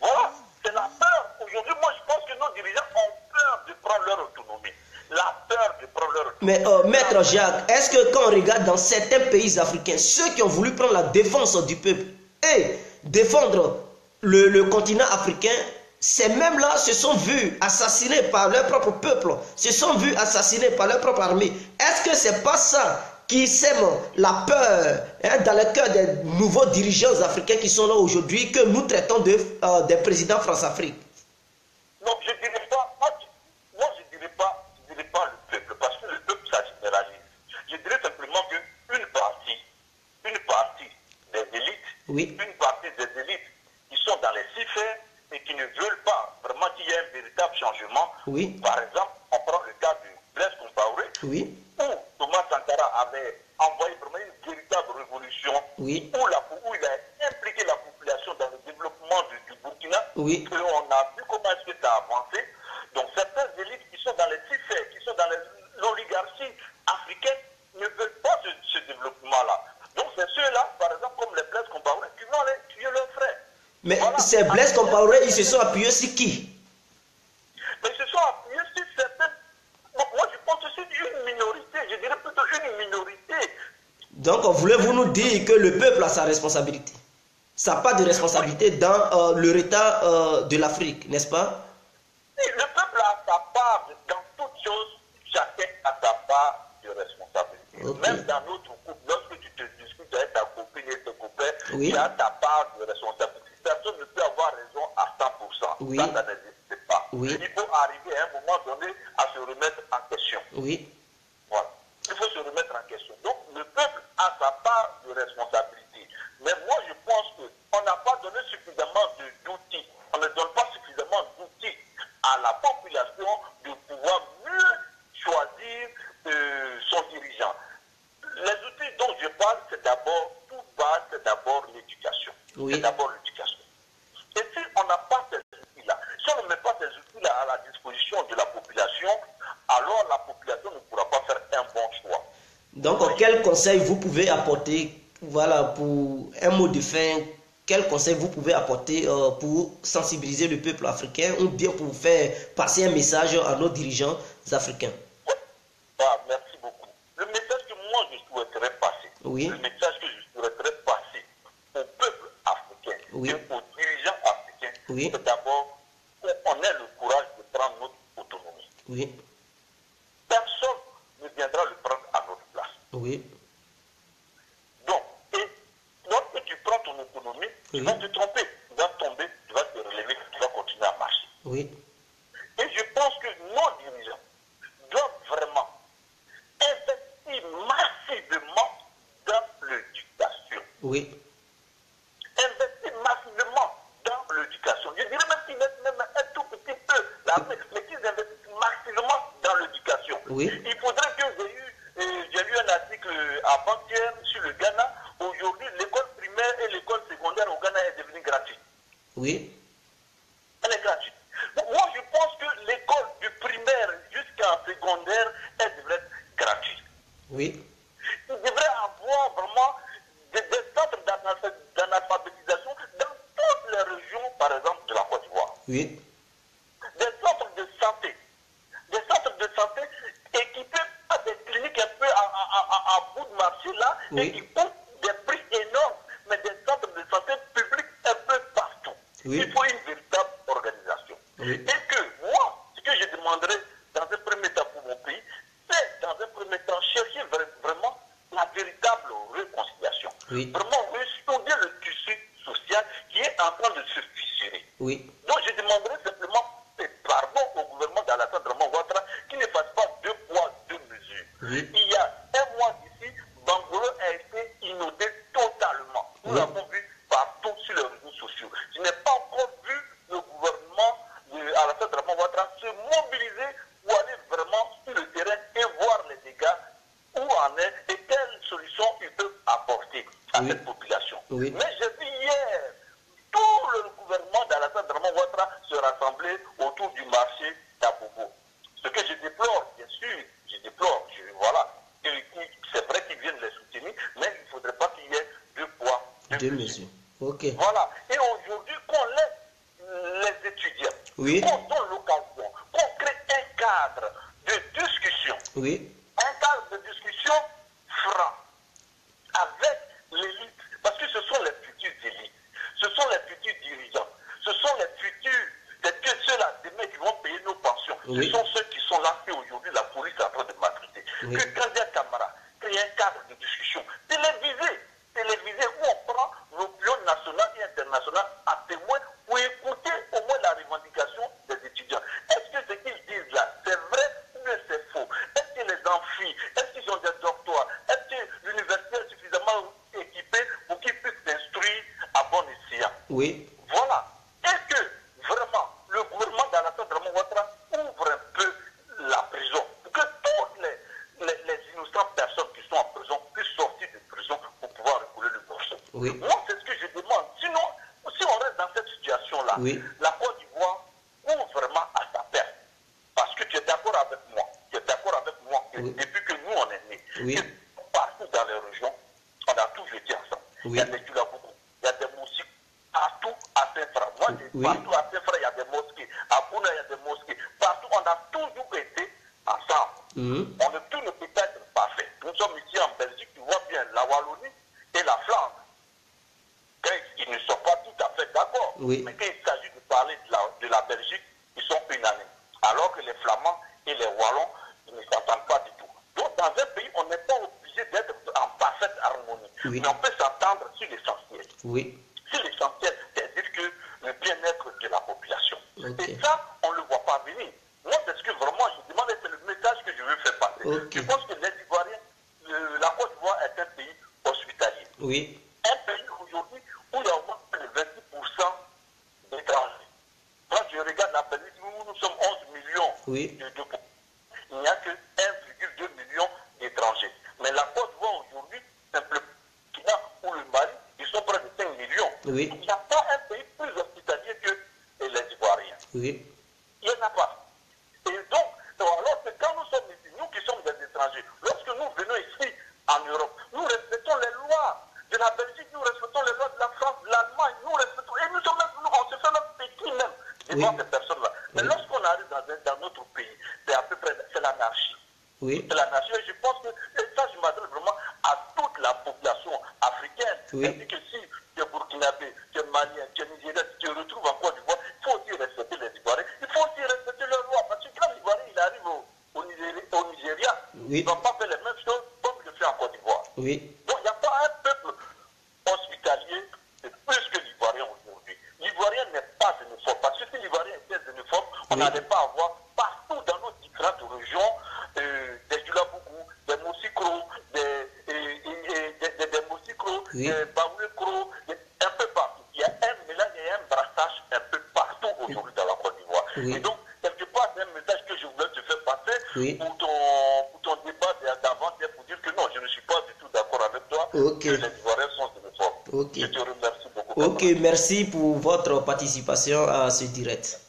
Voilà. C'est la peur. Aujourd'hui, moi, je pense que nos dirigeants ont peur de prendre leur autonomie. La peur de prendre leur autonomie. Mais euh, maître Jacques, est-ce que quand on regarde dans certains pays africains, ceux qui ont voulu prendre la défense du peuple et défendre le, continent africain, ces mêmes-là se sont vus assassinés par leur propre peuple, se sont vus assassinés par leur propre armée. Est-ce que c'est pas ça qui sème la peur hein, dans le cœur des nouveaux dirigeants africains qui sont là aujourd'hui que nous traitons de, euh, des présidents France-Afrique pas, moi, je- moi, je dirais pas, je dirais pas le peuple, parce que le peuple, ça généralise. Je dirais simplement qu'une partie, une partie des élites, Oui. une partie des élites qui sont dans les ciphères et qui ne veulent pas vraiment qu'il y ait un véritable changement. Oui. Par exemple, on prend le cas de Blaise Compaoré, Oui, où Thomas Sankara avait envoyé vraiment une véritable révolution, Oui. où, la- où il a impliqué la population dans le développement du, du Burkina, Oui. et on a ces blesses qu'on parlerait, ils se sont appuyés sur qui? Ils se sont appuyés sur certaines. Donc, moi, je pense que c'est une minorité, je dirais plutôt une minorité. Donc, voulez-vous nous dire que le peuple a sa responsabilité? Sa part de responsabilité dans euh, le retard euh, de l'Afrique, n'est-ce pas? voilà, pour un mot de fin, quel conseil vous pouvez apporter euh, pour sensibiliser le peuple africain ou bien pour faire passer un message à nos dirigeants africains? Oui. Des centres de santé. Des centres de santé équipés par des cliniques un peu à, bout de marché là oui. et qui coûtent des prix énormes, mais des centres de santé publics un peu partout. Il faut une véritable organisation. Il n'y a que 1,2 million d'étrangers. Mais la Côte d'Ivoire aujourd'hui, simplement, ou le Mali, ils sont près de 5 millions. Il n'y a pas un pays plus hospitalier que les Ivoiriens. Il n'y en a pas. Et donc, alors que quand nous sommes ici, nous qui sommes des étrangers, lorsque nous venons ici en Europe, nous respectons les lois de la Belgique, nous respectons les lois de la France, de l'Allemagne, nous respectons, et nous sommes même, nous, on se fait notre petit même. Oui. Oui. C'est l'anarchie. Et je pense que, et ça, je m'adresse vraiment à toute la population africaine. Oui. Ainsi que si tu es burkinabé, tu es malien, tu es nigérien, tu te retrouves en Côte d'Ivoire, il faut aussi respecter les Ivoiriens. Il faut aussi respecter leurs lois. Parce que quand l'Ivoirien, il arrive au, au, Nigéri- au Nigeria, Oui. il ne va pas faire les mêmes choses comme il le fait en Côte d'Ivoire. Oui. Donc, il n'y a pas un peuple hospitalier de plus que l'Ivoirien aujourd'hui. L'Ivoirien n'est pas xénophobe. Parce que si l'Ivoirien était xénophobe, on Oui. n'allait pas avoir partout dans nos différentes régions euh, des Julabougou, des Moussicro, des, et- et- et- des, des, des Moussicro, Oui. des Baoulekro, des- un peu partout. Il y a un mélange et un brassage un peu partout aujourd'hui dans la Côte d'Ivoire. Oui. Et donc, quelque part, c'est un message que je voulais te faire passer Oui. pour, ton, pour ton débat d'avant, c'est pour dire que non, je ne suis pas du tout d'accord avec toi Ok. que les Ivoiriens sont xénophobes. Ok. Je te remercie beaucoup. Ok, merci pour votre participation à ce direct.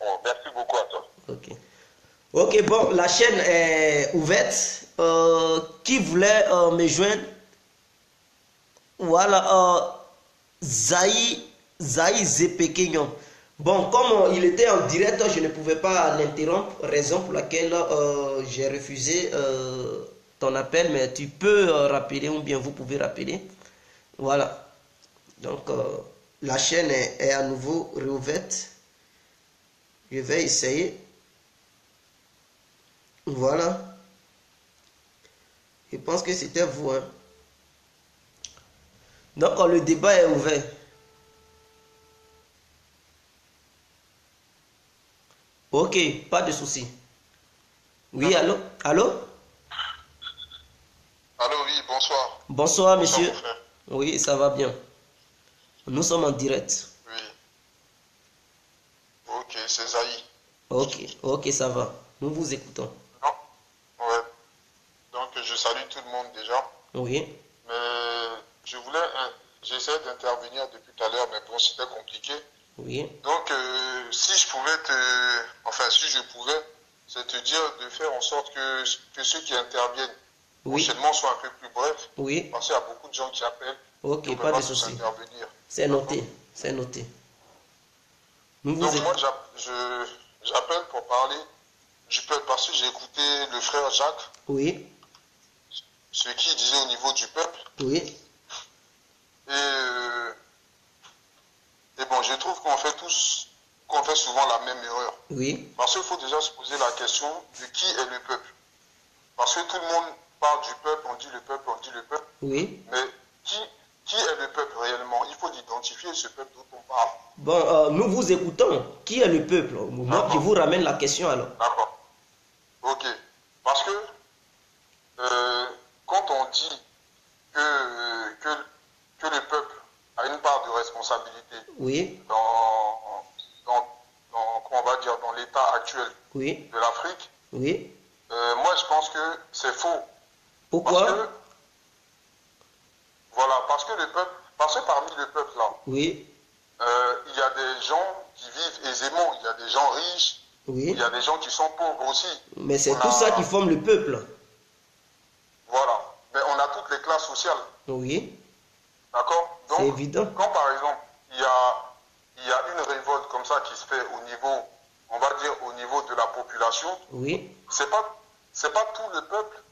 Bon, merci beaucoup à toi. Ok. Ok, bon, la chaîne est ouverte. Euh, qui voulait euh, me joindre? Voilà, euh, Zaï, Zaï. Bon, comme euh, il était en direct, je ne pouvais pas l'interrompre, raison pour laquelle j'ai refusé ton appel, mais tu peux rappeler ou bien vous pouvez rappeler. Voilà. Donc, la chaîne est, à nouveau réouverte. Je vais essayer. Voilà. Je pense que c'était vous. hein. Donc, le débat est ouvert. Ok, pas de souci. Oui, allô? Allô? Allô, oui, bonsoir. Bonsoir, Bonsoir, monsieur. frère. Oui, ça va bien. Nous sommes en direct. Oui. Ok, c'est Zaï. Ok, ok, ça va. Nous vous écoutons. Non Ouais. Donc, je salue tout le monde déjà. Oui, Mais je voulais. euh, J'essaie d'intervenir depuis tout à l'heure, mais bon, c'était compliqué. oui, Donc, euh, si je pouvais te. Enfin, si je pouvais, c'est te dire de faire en sorte que, que ceux qui interviennent oui, prochainement soient un peu plus brefs. oui. Parce qu'il y a beaucoup de gens qui appellent. Ok, pas de souci. C'est noté, c'est noté. Nous vous Donc moi j'app- je- j'appelle pour parler du peuple parce que j'ai écouté le frère Jacques, Oui, ce qu'il disait au niveau du peuple. oui, Et, euh, et bon, je trouve qu'on fait tous, qu'on fait souvent la même erreur. oui, Parce qu'il faut déjà se poser la question de qui est le peuple. Parce que tout le monde parle du peuple, on dit le peuple, on dit le peuple. oui. Mais qui, qui est le peuple réellement? Il faut identifier ce peuple dont on parle. Bon, euh, nous vous écoutons. Qui est le peuple? Moi, je vous ramène la question alors. D'accord. Ok. Parce que euh, quand on dit que, que, que le peuple a une part de responsabilité Oui, dans, dans, on va dire, dans l'état actuel oui, de l'Afrique, oui. euh, moi je pense que c'est faux. Pourquoi? Parce que le peuple, parce que parmi le peuple là, Oui, euh, il y a des gens qui vivent aisément, il y a des gens riches, oui. il y a des gens qui sont pauvres aussi. Mais c'est tout a- ça qui forme le peuple. Voilà. Mais on a toutes les classes sociales. Oui, D'accord? C'est Donc, évident. quand par exemple, il y a, il y a une révolte comme ça qui se fait au niveau, on va dire au niveau de la population, Oui, c'est pas, c'est pas tout le peuple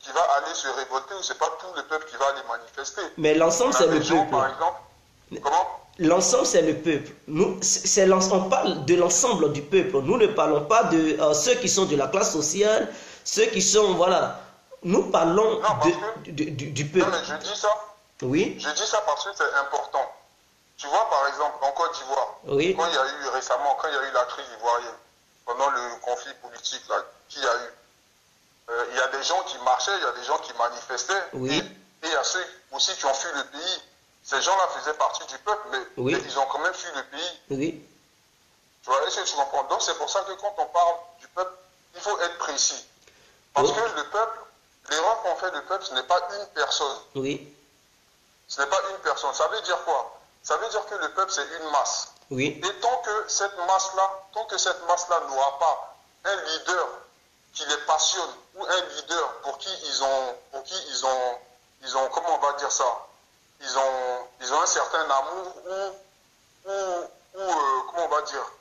qui va aller se révolter ou c'est pas tout le peuple qui va aller manifester. mais l'ensemble c'est le par peuple. exemple, comment l'ensemble c'est le peuple. Nous, c'est on parle de l'ensemble du peuple. Nous ne parlons pas de euh, ceux qui sont de la classe sociale, ceux qui sont voilà. Nous parlons parce de- que- du- du, du Non, peuple. mais je dis ça. Oui, Je dis ça parce que c'est important. Tu vois, par exemple, en Côte d'Ivoire, Oui. quand il y a eu récemment, quand il y a eu la crise ivoirienne, pendant le conflit politique là, qu'il y a eu, il y a des gens qui marchaient, il y a des gens qui manifestaient, Oui. et, il y a ceux aussi qui ont fui le pays. Ces gens-là faisaient partie du peuple, mais, Oui. mais ils ont quand même fui le pays. oui, Tu vois, est-ce que tu comprends Donc c'est pour ça que quand on parle du peuple, il faut être précis. Parce Oui. que le peuple, l'erreur qu'on fait le peuple, ce n'est pas une personne. oui, Ce n'est pas une personne. Ça veut dire quoi? Ça veut dire que le peuple, c'est une masse. oui, Et tant que cette masse-là, tant que cette masse-là n'aura pas un leader qui les passionne ou un leader pour qui ils ont, pour qui ils ont, ils ont, comment on va dire ça? Ils ont, ils ont un certain amour ou, ou, ou euh, comment on va dire?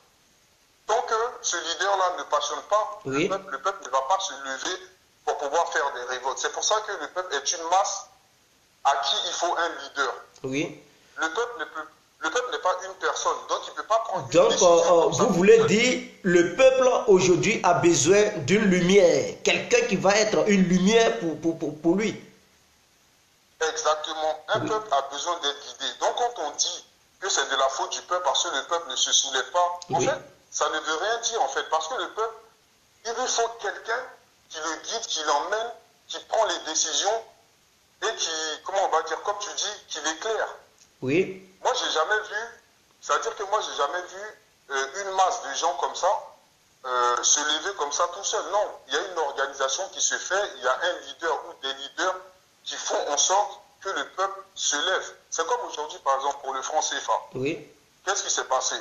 Tant que ce leader-là ne passionne pas Oui. le peuple, le peuple ne va pas se lever pour pouvoir faire des révoltes. C'est pour ça que le peuple est une masse à qui il faut un leader. oui. Le peuple ne peut, le peuple n'est pas une personne, donc il ne peut pas prendre Donc, euh, euh, ça vous voulez dire, le peuple aujourd'hui a besoin d'une lumière, quelqu'un qui va être une lumière pour, pour, pour, pour lui. Exactement. Un Oui. peuple a besoin d'être guidé. Donc quand on dit que c'est de la faute du peuple parce que le peuple ne se soulève pas, en Oui. fait, ça ne veut rien dire en fait, parce que le peuple, il lui faut quelqu'un qui le guide, qui l'emmène, qui prend les décisions et qui, comment on va dire, comme tu dis, qui l'éclaire. Oui, Moi, j'ai jamais vu, c'est-à-dire que moi, j'ai jamais vu euh, une masse de gens comme ça euh, se lever comme ça tout seul. Non, il y a une organisation qui se fait, il y a un leader ou des leaders qui font en sorte que le peuple se lève. C'est comme aujourd'hui, par exemple, pour le franc CFA. oui, Qu'est-ce qui s'est passé?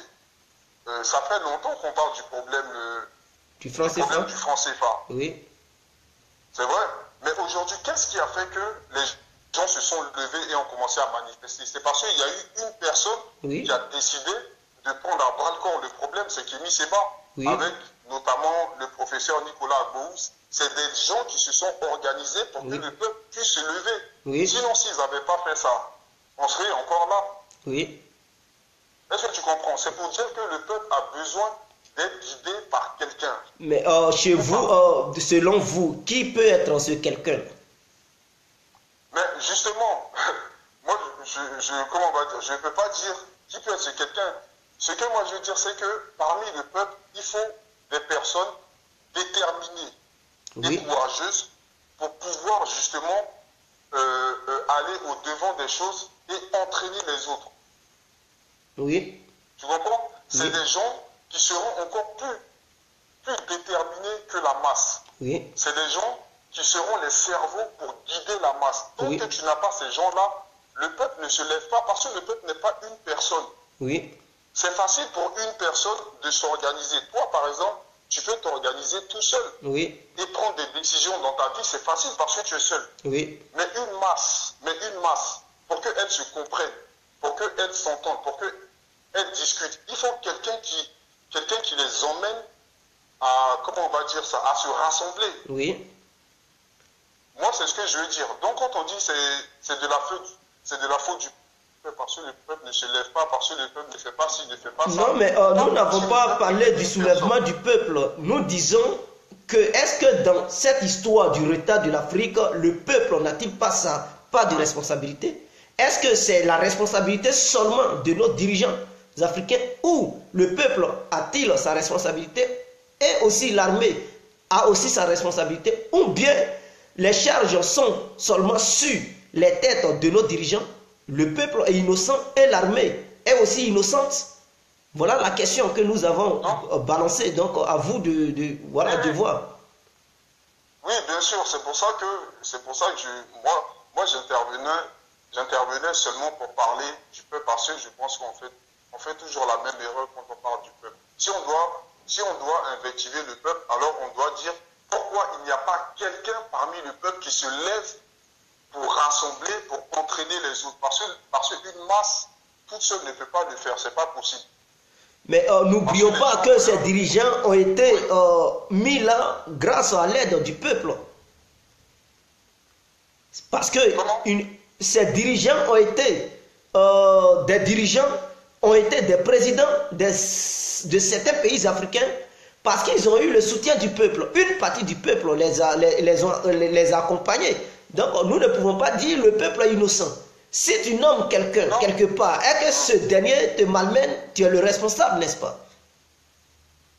Euh, Ça fait longtemps qu'on parle du problème, du du, franc problème CFA? du franc CFA. Oui, C'est vrai. Mais aujourd'hui, qu'est-ce qui a fait que les gens se sont levés et ont commencé à manifester C'est parce qu'il y a eu une personne Oui. qui a décidé de prendre à bras le corps le problème, c'est Kémy Seba, Oui. avec notamment le professeur Nicolas Agbous. C'est des gens qui se sont organisés pour Oui. que le peuple puisse se lever. Sinon, s'ils n'avaient pas fait ça, on serait encore là. oui, Est-ce que tu comprends? C'est pour dire que le peuple a besoin d'être guidé par quelqu'un. Mais euh, chez vous, euh, selon vous, qui peut être ce quelqu'un? Mais justement, moi, je, je- comment on va dire, je ne peux pas dire qui peut être quelqu'un. Ce que moi je veux dire, c'est que parmi le peuple, il faut des personnes déterminées Oui. et courageuses pour pouvoir justement euh, euh, aller au devant des choses et entraîner les autres. Oui, Tu comprends? C'est Oui. des gens qui seront encore plus, plus déterminés que la masse. oui, C'est des gens qui seront les cerveaux pour guider la masse. Tant Oui. que tu n'as pas ces gens-là, le peuple ne se lève pas parce que le peuple n'est pas une personne. oui, C'est facile pour une personne de s'organiser. Toi, par exemple, tu peux t'organiser tout seul oui, et prendre des décisions dans ta vie. C'est facile parce que tu es seul. oui, Mais une masse, mais une masse, pour qu'elle se comprenne, pour qu'elle s'entende, pour qu'elle discute, il faut quelqu'un qui, quelqu'un qui les emmène à, comment on va dire ça, à se rassembler. oui, Moi, c'est ce que je veux dire. Donc, quand on dit c'est c'est de la faute, c'est de la faute du peuple parce que le peuple ne se lève pas, parce que le peuple ne fait pas ci, ne fait pas ça. Non, mais euh, nous n'avons pas parlé du soulèvement du peuple. Nous disons que est-ce que dans cette histoire du retard de l'Afrique, le peuple n'a-t-il pas sa part de responsabilité? Est-ce que c'est la responsabilité seulement de nos dirigeants africains ou le peuple a-t-il sa responsabilité? Et aussi l'armée a aussi sa responsabilité ou bien les charges sont seulement sur les têtes de nos dirigeants Le peuple est innocent et l'armée est aussi innocente voilà la question que nous avons balancée. Donc, à vous de, de- voilà, de voir. Oui, bien sûr, c'est pour ça que c'est pour ça que je, moi, moi j'intervenais, j'intervenais seulement pour parler du peuple parce que je pense qu'on fait, on fait toujours la même erreur quand on parle du peuple. Si on doit, si on doit invectiver le peuple, alors on doit dire pourquoi il n'y a pas quelqu'un parmi le peuple qui se lève pour rassembler, pour entraîner les autres? Parce que, parce qu'une masse toute seule ne peut pas le faire, c'est pas possible. Mais euh, n'oublions pas que ces dirigeants ont été euh, mis là grâce à l'aide du peuple. Parce que une- ces dirigeants ont été euh, des dirigeants ont été des présidents des- de certains pays africains parce qu'ils ont eu le soutien du peuple. Une partie du peuple les a, les, les ont- les- les a accompagnés. Donc nous ne pouvons pas dire le peuple est innocent. Si tu nommes quelqu'un quelque part et que ce dernier te malmène, tu es le responsable, n'est-ce pas?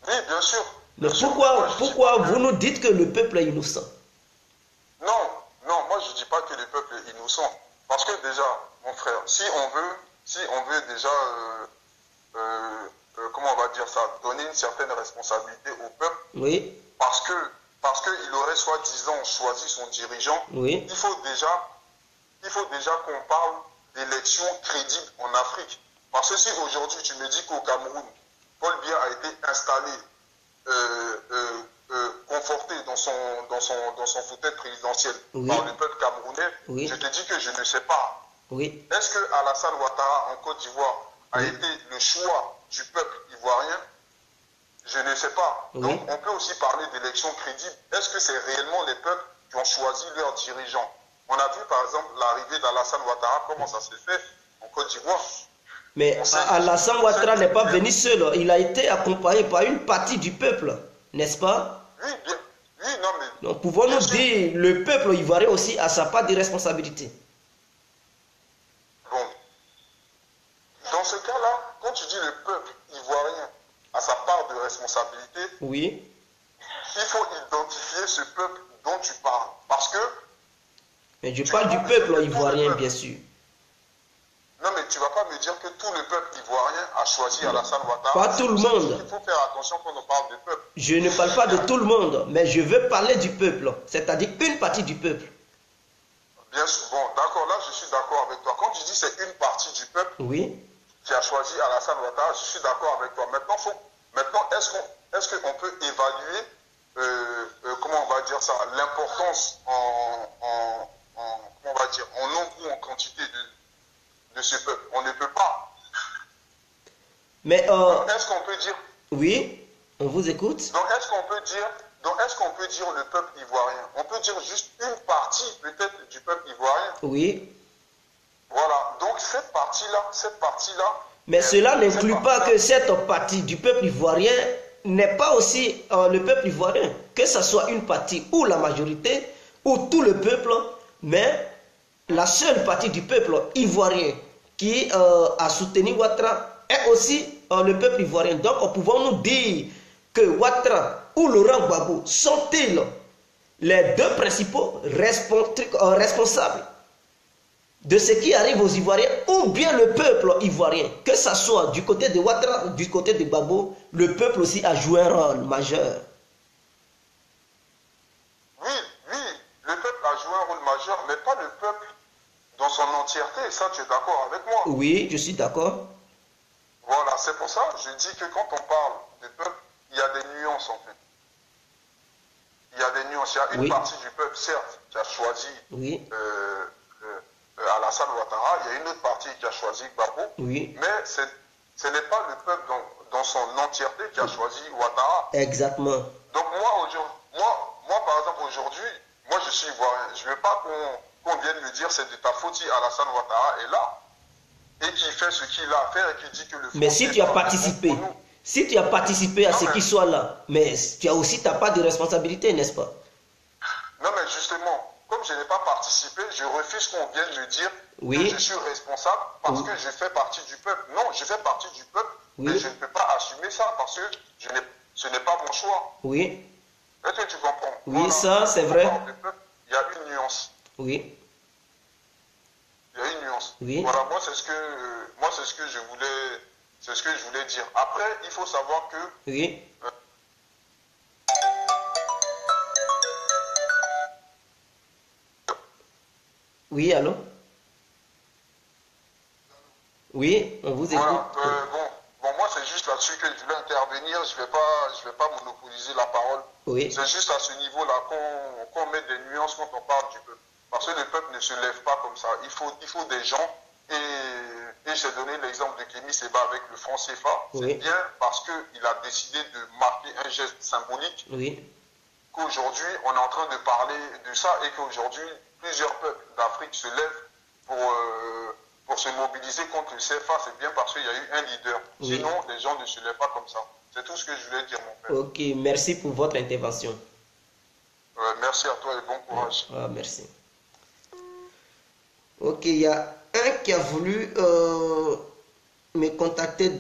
Oui, bien sûr. Mais Bien pourquoi, pourquoi vous nous dites que le peuple est innocent? Non, non, moi je dis pas que le peuple est innocent. Parce que déjà, mon frère, si on veut, si on veut déjà, euh, euh, euh, comment on va dire ça, donner une certaine responsabilité au peuple, Oui, parce que parce qu'il aurait soi-disant choisi son dirigeant, oui, il faut déjà, il faut déjà qu'on parle d'élections crédibles en Afrique. Parce que si aujourd'hui tu me dis qu'au Cameroun, Paul Biya a été installé, euh, euh, euh, conforté dans son, dans, son, dans son fauteuil présidentiel Oui. par le peuple camerounais, Oui. je te dis que je ne sais pas. oui. Est-ce que Alassane Ouattara en Côte d'Ivoire a été le choix du peuple ivoirien? Je ne sais pas. Oui. Donc on peut aussi parler d'élections crédibles. Est-ce que c'est réellement les peuples qui ont choisi leurs dirigeants? On a vu par exemple l'arrivée d'Alassane Ouattara, comment ça s'est fait en Côte d'Ivoire? Mais Alassane Ouattara n'est pas venu seul. Il a été accompagné par une partie du peuple, n'est-ce pas? Oui, bien. Oui, non, mais Donc pouvons-nous dire le peuple ivoirien aussi a sa part de responsabilité bon. Dans ce cas-là, quand tu dis le peuple ivoirien a sa part de responsabilité, Oui, il faut identifier ce peuple dont tu parles. Parce que mais je parle du peuple ivoirien, bien sûr. Non, mais tu vas pas me dire que tout le peuple ivoirien a choisi Alassane Ouattara. Pas tout le monde. Il faut faire attention quand on parle de peuple. Je ne parle pas de tout le monde, mais je veux parler du peuple, c'est-à-dire une partie du peuple. Bien sûr. Bon, d'accord, là, je suis d'accord avec toi. Quand tu dis c'est une partie du peuple Oui, qui a choisi Alassane Ouattara, je suis d'accord avec toi. Maintenant, faut, maintenant est-ce qu'on peut évaluer, euh, euh, comment on va dire ça, l'importance en, en, en- comment on va dire, en nombre ou en quantité de, de ce peuple On ne peut pas. mais euh, Est-ce qu'on peut dire oui, on vous écoute. Donc est-ce qu'on peut dire, donc est-ce qu'on peut dire le peuple ivoirien? On peut dire juste une partie peut-être du peuple ivoirien. Oui, Voilà. Donc cette partie-là, cette partie-là. Mais cela n'inclut pas que cette partie du peuple ivoirien n'est pas aussi euh, le peuple ivoirien, que ce soit une partie ou la majorité ou tout le peuple, mais la seule partie du peuple ivoirien qui euh, a soutenu Ouattara est aussi euh, le peuple ivoirien. Donc pouvons-nous dire que Ouattara ou Laurent Gbagbo sont-ils les deux principaux respon- responsables de ce qui arrive aux Ivoiriens ou bien le peuple ivoirien, que ce soit du côté de Ouattara ou du côté de Gbagbo, le peuple aussi a joué un rôle majeur. Oui, oui, le peuple a joué un rôle majeur, mais pas le peuple dans son entièreté. Ça, tu es d'accord avec moi? Oui, je suis d'accord. Voilà, c'est pour ça que je dis que quand on parle de peuple, il y a des nuances en fait. Il y a des nuances. Il y a une Oui. partie du peuple, certes, qui a choisi Oui, euh, Alassane Ouattara. Il y a une autre partie qui a choisi Gbagbo. oui, Mais ce n'est pas le peuple dans, dans son entièreté qui a choisi Ouattara. exactement. Donc moi, moi, moi par exemple, aujourd'hui, moi je suis ivoirien. Je ne veux pas qu'on vienne me dire c'est de ta faute si Alassane Ouattara est là et qui fait ce qu'il a à faire et qui dit que le Mais si tu as participé, si tu as participé à Non, ce mais- qu'il soit là, mais tu as aussi ta part de responsabilité, n'est-ce pas? Non, mais justement, je n'ai pas participé, je refuse qu'on vienne me dire Oui. que je suis responsable parce Oui. que je fais partie du peuple. Non, je fais partie du peuple, Oui. mais je ne peux pas assumer ça parce que je ce n'est pas mon choix. Oui, Est-ce que tu comprends? Oui, ça, c'est vrai. peuple, Il y a une nuance. oui, Il y a une nuance. Oui. Voilà, moi c'est ce que euh, moi c'est ce que je voulais c'est ce que je voulais dire. Après, il faut savoir que oui. Oui, allô? Oui, on vous écoute. voilà, euh, bon, bon moi c'est juste là-dessus que je voulais intervenir, je vais pas je vais pas monopoliser la parole. Oui, C'est juste à ce niveau-là qu'on qu'on met des nuances quand on parle du peuple. Parce que le peuple ne se lève pas comme ça. Il faut, il faut des gens. Et, et j'ai donné l'exemple de Kémy Seba avec le franc CFA. Oui. C'est bien parce qu'il a décidé de marquer un geste symbolique oui, qu'aujourd'hui on est en train de parler de ça et qu'aujourd'hui plusieurs peuples d'Afrique se lèvent pour, euh, pour se mobiliser contre le CFA, c'est bien parce qu'il y a eu un leader. Oui. Sinon, les gens ne se lèvent pas comme ça. C'est tout ce que je voulais dire, mon père. Ok, merci pour votre intervention. Ouais, merci à toi et bon courage. Ah, merci. Ok, il y a un qui a voulu euh, me contacter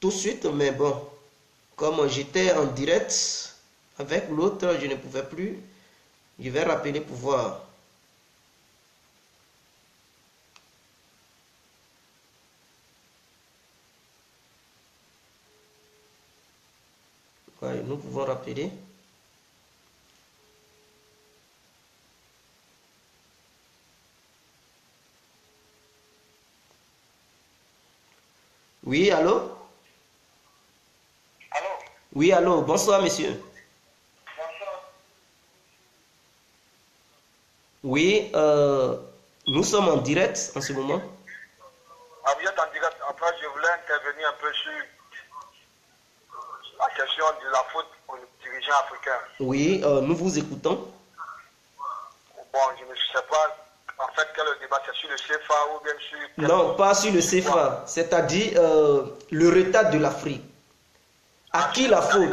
tout de suite, mais bon, comme j'étais en direct avec l'autre, je ne pouvais plus. Je vais rappeler pour voir. Ouais, nous pouvons rappeler. Oui, allô? Allô? Oui, allô, bonsoir, monsieur. Bonsoir. Oui, euh, nous sommes en direct en ce moment. Ah, vous êtes en direct. Fait, je voulais intervenir un peu sur la question de la faute aux dirigeants africains. Oui, euh, nous vous écoutons. Bon, je ne sais pas en fait quel est le débat, c'est sur le CFA ou bien sur... Non, pas sur le CFA, c'est-à-dire euh, le retard de l'Afrique. À qui la faute?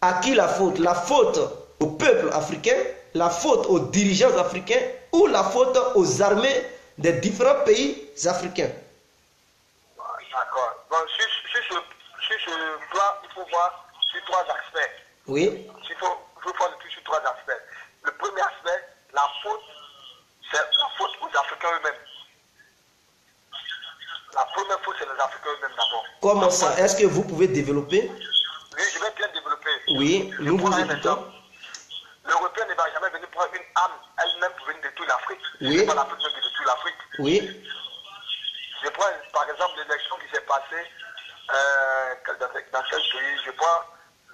À qui la faute? La faute au peuple africain, la faute aux dirigeants africains ou la faute aux armées des différents pays africains? D'accord. Bon, sur, sur ce plan, il faut voir sur trois aspects. Oui, Il faut, il faut voir le tout sur trois aspects. Le premier aspect, la faute, c'est la faute aux Africains eux-mêmes. La première faute, c'est les Africains eux-mêmes d'abord. comment ça? Est-ce que vous pouvez développer? Oui, je vais bien développer. Oui, Je nous vous écoutons. L'Européen ne va jamais venir prendre une âme elle-même pour venir détruire l'Afrique. Oui. C'est pas l'Afrique qui détruit l'Afrique. Oui, Je prends par exemple l'élection qui s'est passée dans, quel pays Je prends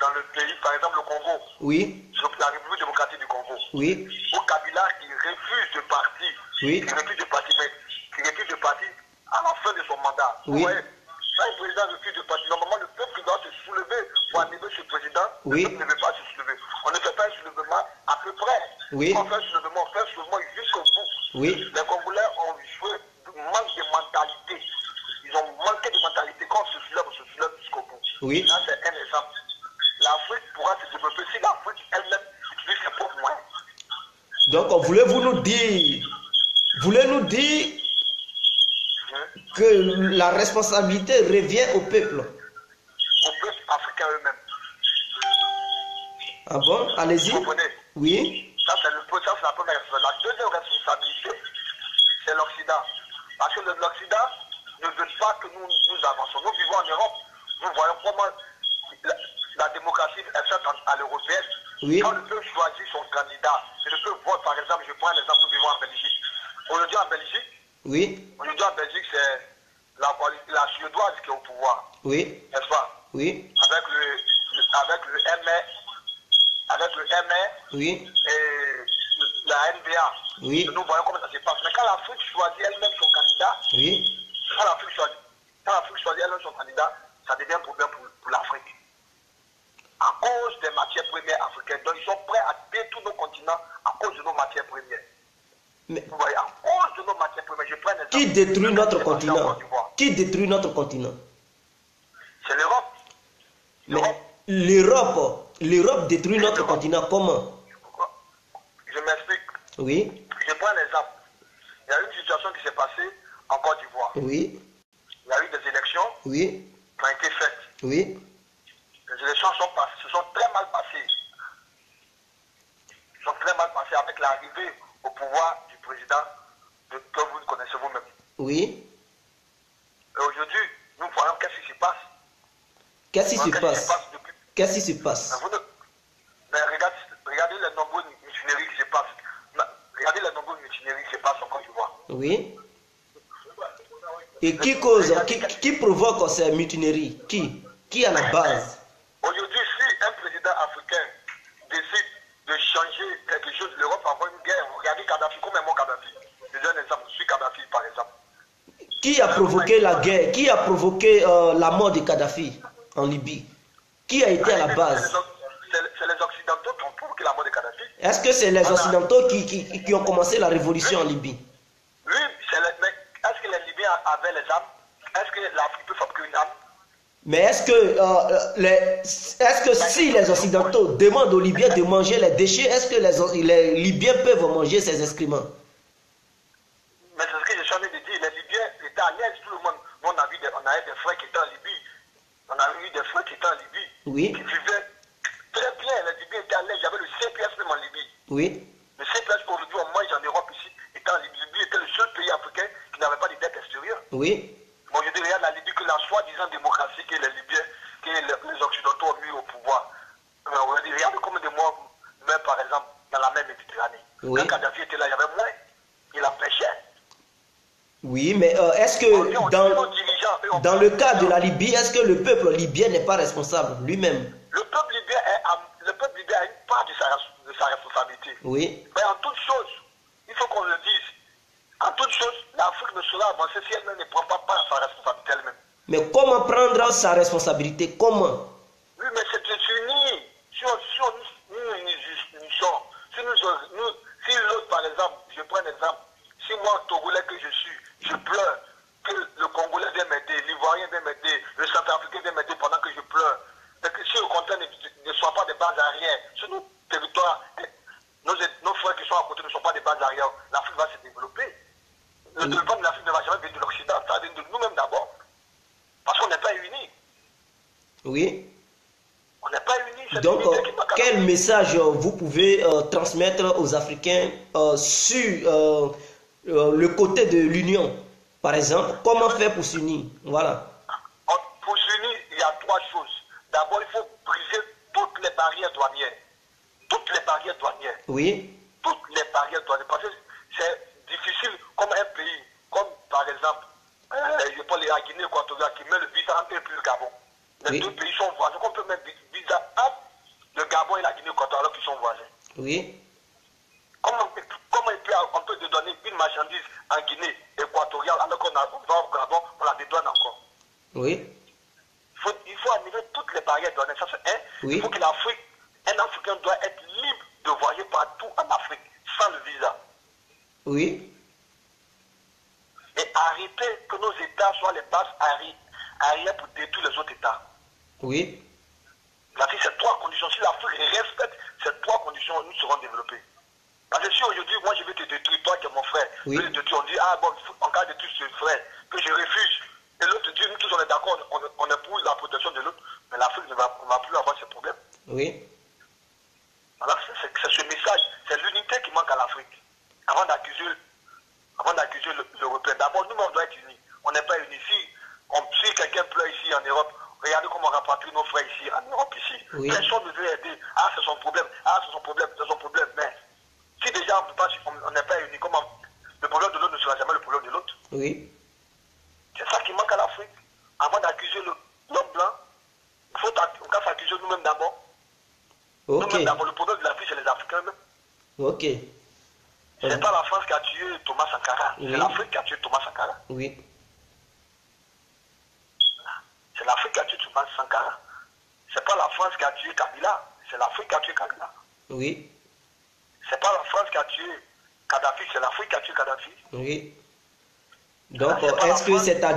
dans le pays, par exemple le Congo, oui, la République démocratique du Congo. oui, Au Kabila qui refuse de partir, Oui. qui refuse de partir, mais qui refuse de partir à la fin de son mandat. Oui. Vous voyez, quand un président refuse de partir, normalement le peuple doit se soulever pour animer ce président. Oui. Le peuple ne veut pas se soulever. On ne fait pas un soulèvement à peu près. Oui. On fait un soulèvement, on fait un soulèvement jusqu'au bout. oui, Les Congolais ont joué du manque de mentalité. Ils ont manqué de mentalité. Quand on se soulève, on se soulève jusqu'au bout. Oui. Ça, c'est un exemple. L'Afrique pourra se développer si l'Afrique elle-même utilise ses propres moyens. Donc, voulez-vous nous dire, voulez nous dire que la responsabilité revient au peuple Au peuple africain eux-mêmes. Ah bon? Allez-y. Vous comprenez? Oui, Ça, c'est le, ça, c'est la première responsabilité. La deuxième responsabilité, c'est l'Occident. Parce que le- l'Occident ne veut pas que nous, nous avancions. Nous vivons en Europe. Nous voyons comment la, la démocratie est faite en- à l'européenne. Oui. Quand le peuple choisit son candidat, et le peuple vote, par exemple, je prends un exemple, nous vivons en Belgique. Aujourd'hui, en Belgique, oui, aujourd'hui, en Belgique, c'est la, coali- la Suédoise qui est au pouvoir, oui, n'est-ce pas oui, Avec le, le- avec le MR, avec le MR, oui, et la NBA. Oui. Nous voyons comment ça se passe. Mais quand l'Afrique choisit elle-même son candidat, oui. quand l'Afrique choisit, quand l'Afrique choisit elle-même son candidat, ça devient un problème pour, pour l'Afrique. À cause des matières premières africaines. Donc ils sont prêts à détruire nos continents à cause de nos matières premières. Mais Vous voyez, à cause de nos matières premières, je prends un exemple. qui détruit notre C'est passé en continent Côte d'Ivoire. Qui détruit notre continent C'est l'Europe. Mais L'Europe. l'Europe, l'Europe détruit notre continent comment Je m'explique. Oui, Je prends un exemple. Il y a eu une situation qui s'est passée en Côte d'Ivoire. oui, Il y a eu des élections oui, qui ont été faites. oui, Les élections sont passées, se sont très mal passées. Se sont très mal passées avec l'arrivée au pouvoir du président de, que vous connaissez vous-même. oui. Et aujourd'hui, nous voyons qu'est-ce qui se passe. Qu'est-ce qui Nous se voyons passe depuis. Qu'est-ce qui se Mais passe vous ne- mais regardez, regardez les nombreuses mutineries qui se passent. Mais Regardez les nombreuses mutineries qui se passent en Côte d'Ivoire. Oui. Et qui cause, qui, qui ces mutineries Qui? Qui à la base? Aujourd'hui, si un président africain décide de changer quelque chose, l'Europe envoie une guerre. Regardez Kadhafi, comme est mort Kadhafi? Je donne un exemple, je suis Kadhafi par exemple. Qui a provoqué la guerre? Qui a provoqué euh, la mort de Kadhafi en Libye? Qui a été à la base? C'est- c'est les Occidentaux qui ont provoqué la mort de Kadhafi. Est-ce que c'est les Occidentaux qui, qui, qui ont commencé la révolution en Libye Lui, c'est le- mais est-ce que les Libyens Mais est-ce que, euh, les, est-ce que si les Occidentaux demandent aux Libyens de manger les déchets, est-ce que les, les Libyens peuvent manger ces excréments? Mais c'est ce que je suis en train de dire. Les Libyens étaient à l'aise, tout le monde. On a, vu des, on a eu des frères qui étaient en Libye. On a eu des frères qui étaient en Libye. Oui. Qui vivaient très bien. Les Libyens étaient à l'aise. J'avais le CPS même en Libye. Oui, Le CPS qu'aujourd'hui on mange en Europe ici, était en Libye. Libye était le seul pays africain qui n'avait pas de dette extérieure. oui, Bon, je dis, regarde la Libye que la soi-disant démocratie que les Libyens, les, les Occidentaux ont mis au pouvoir. On va dire, regarde combien de morts meurent, par exemple, dans la mer Méditerranée. Oui. Quand Kadhafi était là, il y avait moins. Il a pêché. oui, mais euh, est-ce dit, on que dit, dans, on le cas de la Libye, est-ce que le peuple libyen n'est pas responsable lui-même? Le peuple libyen, est, le peuple libyen a une part de sa, de sa responsabilité. Oui, Mais en toute chose, il faut qu'on le dise. En toute chose, l'Afrique ne sera avancée si elle-même ne prend pas part à sa responsabilité elle-même. mais sa responsabilité Comment Oui, mais c'est uni. Si on, si on nous, nous nous unissons, si nous, nous, si l'autre, par exemple, je prends un exemple, si moi, Togolais que je suis, je pleure, que le Congolais vient m'aider, l'Ivoirien vient m'aider, le Centrafricain vient m'aider pendant que je pleure, et que si au contraire ne, ne soit pas des bases arrières, sur nos territoires, nos, nos frères qui sont à côté ne sont pas des bases arrières, l'Afrique va se développer. Le Oui. développement de l'Afrique ne va jamais venir de l'Occident, ça va venir de nous-mêmes d'abord. Parce qu'on n'est pas unis. Oui. On n'est pas unis. c'est Donc, l'unité euh, qui manque à quel l'Afrique. message euh, vous pouvez euh, transmettre aux Africains euh, sur euh, le côté de l'union Par exemple, comment faire pour s'unir? Voilà.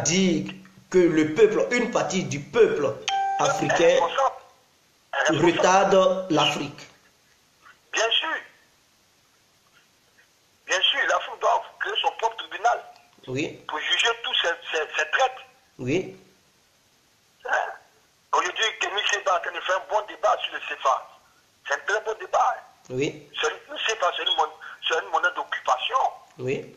C'est-à-dire que le peuple, une partie du peuple africain retarde l'Afrique Bien sûr. Bien sûr, l'Afrique doit créer son propre tribunal Oui, pour juger tous ces, ces, ces traites. oui, Hein? Aujourd'hui, Kémy Seba est en train de faire un bon débat sur le CFA. C'est un très bon débat. hein. oui, Le CFA, c'est une, mon- c'est une monnaie d'occupation. oui,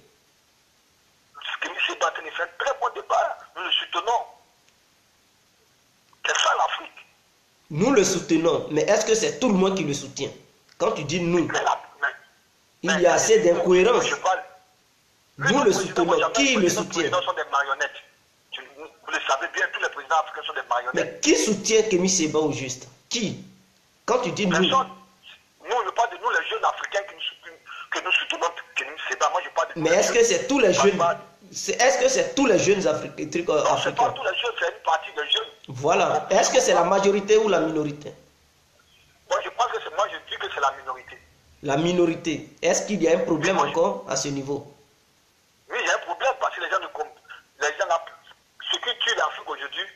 Kémy Seba est en train de faire un très bon débat. Nous le soutenons. C'est ça l'Afrique. nous le soutenons, mais est-ce que c'est tout le monde qui le soutient? Quand tu dis nous, Mais la- mais- il y a assez parle- Nous le soutenons. Qui le que les soutient? présidents sont des marionnettes. Tu- Vous le savez bien, tous les présidents africains sont des marionnettes. Mais qui soutient Kémy Seba au juste? Qui? Quand tu dis nous, Personne. Nous, je parle de nous, les jeunes africains que nous soutenons, que nous Kémy Seba. Moi, je parle de mais est-ce que c'est tous les jeunes Est-ce que c'est tous les jeunes trucs, euh, Non, c'est pas africains? tous les jeunes, c'est une partie des jeunes. Voilà. Est-ce que c'est la majorité ou la minorité? Moi, je pense que c'est moi, je dis que c'est la minorité. La minorité. Est-ce qu'il y a un problème Oui, encore à ce niveau? Oui, il y a un problème parce que les gens ne comprennent. Les gens, ce qui tue l'Afrique aujourd'hui,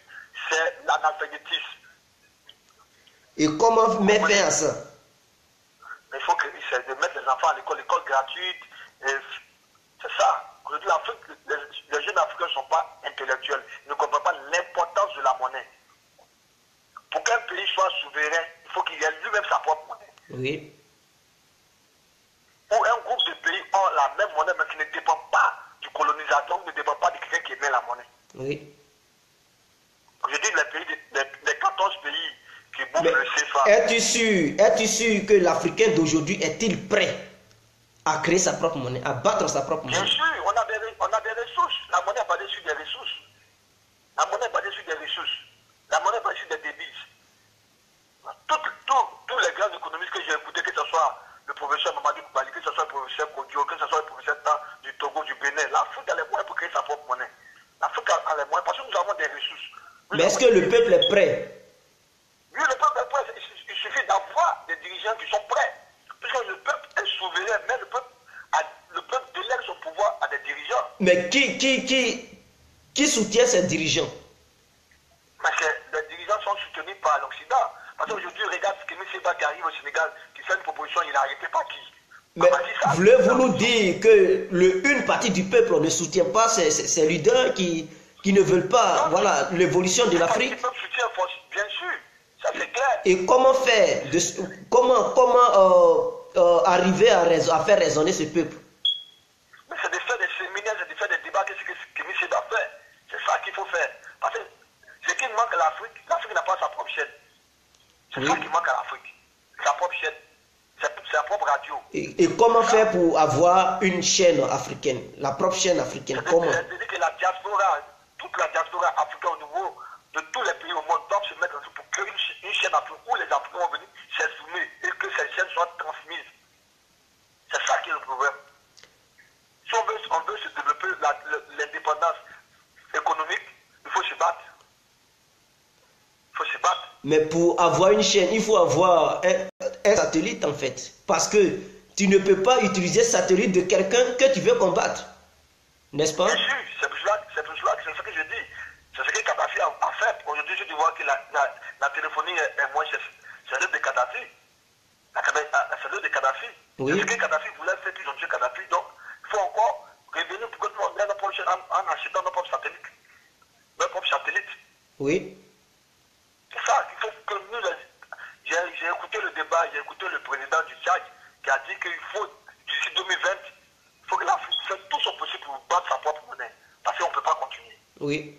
c'est la l'analphabétisme. Et comment mettre fin à ça? Mais il faut que c'est de mettre les enfants à l'école, l'école gratuite. C'est ça. Les, les jeunes Africains ne sont pas intellectuels. Ils ne comprennent pas l'importance de la monnaie. Pour qu'un pays soit souverain, il faut qu'il ait lui-même sa propre monnaie. Oui. Ou un groupe de pays ont la même monnaie, mais qui ne dépend pas du colonisateur, ne dépend pas de quelqu'un qui émet la monnaie. Oui. Je dis les pays, les 14 pays qui bouffent le CFA. es-tu sûr, es-tu sûr que l'Africain d'aujourd'hui est-il prêt à créer sa propre monnaie, à battre sa propre Bien monnaie sûr, on a, des, on a des ressources. La monnaie est basée sur des ressources. La monnaie est basée sur des ressources. La monnaie est basée sur des devises. Toutes- tous- les grands économistes que j'ai écoutés, que ce soit le professeur Mamadou Koubali, que ce soit le professeur Kodio, que ce soit le professeur du Togo, du Bénin, l'Afrique a les moyens pour créer sa propre monnaie. L'Afrique a les moyens parce que nous avons des ressources. Nous Mais est-ce que le peuple est prêt? Oui, le peuple est prêt. Il suffit d'avoir des dirigeants qui sont prêts. Le peuple est souverain, mais le peuple, a, le peuple délègue son pouvoir à des dirigeants. Mais qui, qui, qui, qui soutient ces dirigeants? Parce que les dirigeants sont soutenus par l'Occident. Parce qu'aujourd'hui, regarde ce que M. Seba qui arrive au Sénégal, qui fait une proposition, il n'a arrêté pas qui? Mais voulez-vous nous dire que le, une partie du peuple ne soutient pas ces, ces- ces leaders qui, qui ne veulent pas voilà, l'évolution de l'Afrique? bien sûr. Ça, c'est clair. Et comment faire de, Comment, comment euh, euh, arriver à, raison- à faire raisonner ce peuple Mais c'est de faire des séminaires, c'est de faire des débats, qu'est-ce que, que M. Seba fait. C'est ça qu'il faut faire. Parce que ce qui manque à l'Afrique, l'Afrique n'a pas sa propre chaîne. C'est ça qui manque à l'Afrique. Sa propre chaîne. C'est sa propre radio. et, et comment faire pour avoir une chaîne africaine La propre chaîne africaine, comment? C'est-à-dire que la diaspora, toute la diaspora africaine au niveau de tous les pays au monde doivent se mettre ensemble pour créer une, cha- une chaîne africaine où les Africains vont venir s'exprimer et que ces chaînes soient transmises. C'est ça qui est le problème. Si on veut, on veut se développer la- le- l'indépendance économique, il faut se battre. Il faut se battre. Mais pour avoir une chaîne, il faut avoir un, satellite en fait. Parce que tu ne peux pas utiliser le satellite de quelqu'un que tu veux combattre. N'est-ce pas c'est pour cela, c'est pour cela que c'est ce que je dis. C'est ce que Kadhafi a, a fait. Aujourd'hui, je dis voir que la, la, la téléphonie est, est moins chère. C'est l'œuvre de Kadhafi. La, Kada- la- C'est l'œuvre de Kadhafi. Oui. C'est ce que Kadhafi voulait faire, qu'ils ont tué Kadhafi. Donc, il faut encore revenir pour que nous, on ait notre propre chaîne en, en achetant nos propres satellites. Nos propres satellites. Oui. C'est ça qu'il faut que nous. les- J'ai j'ai écouté le débat, j'ai écouté le président du Tchad qui a dit qu'il faut, d'ici 2020, il faut que l'Afrique fasse tout son possible pour battre sa propre monnaie. Parce qu'on ne peut pas continuer. Oui.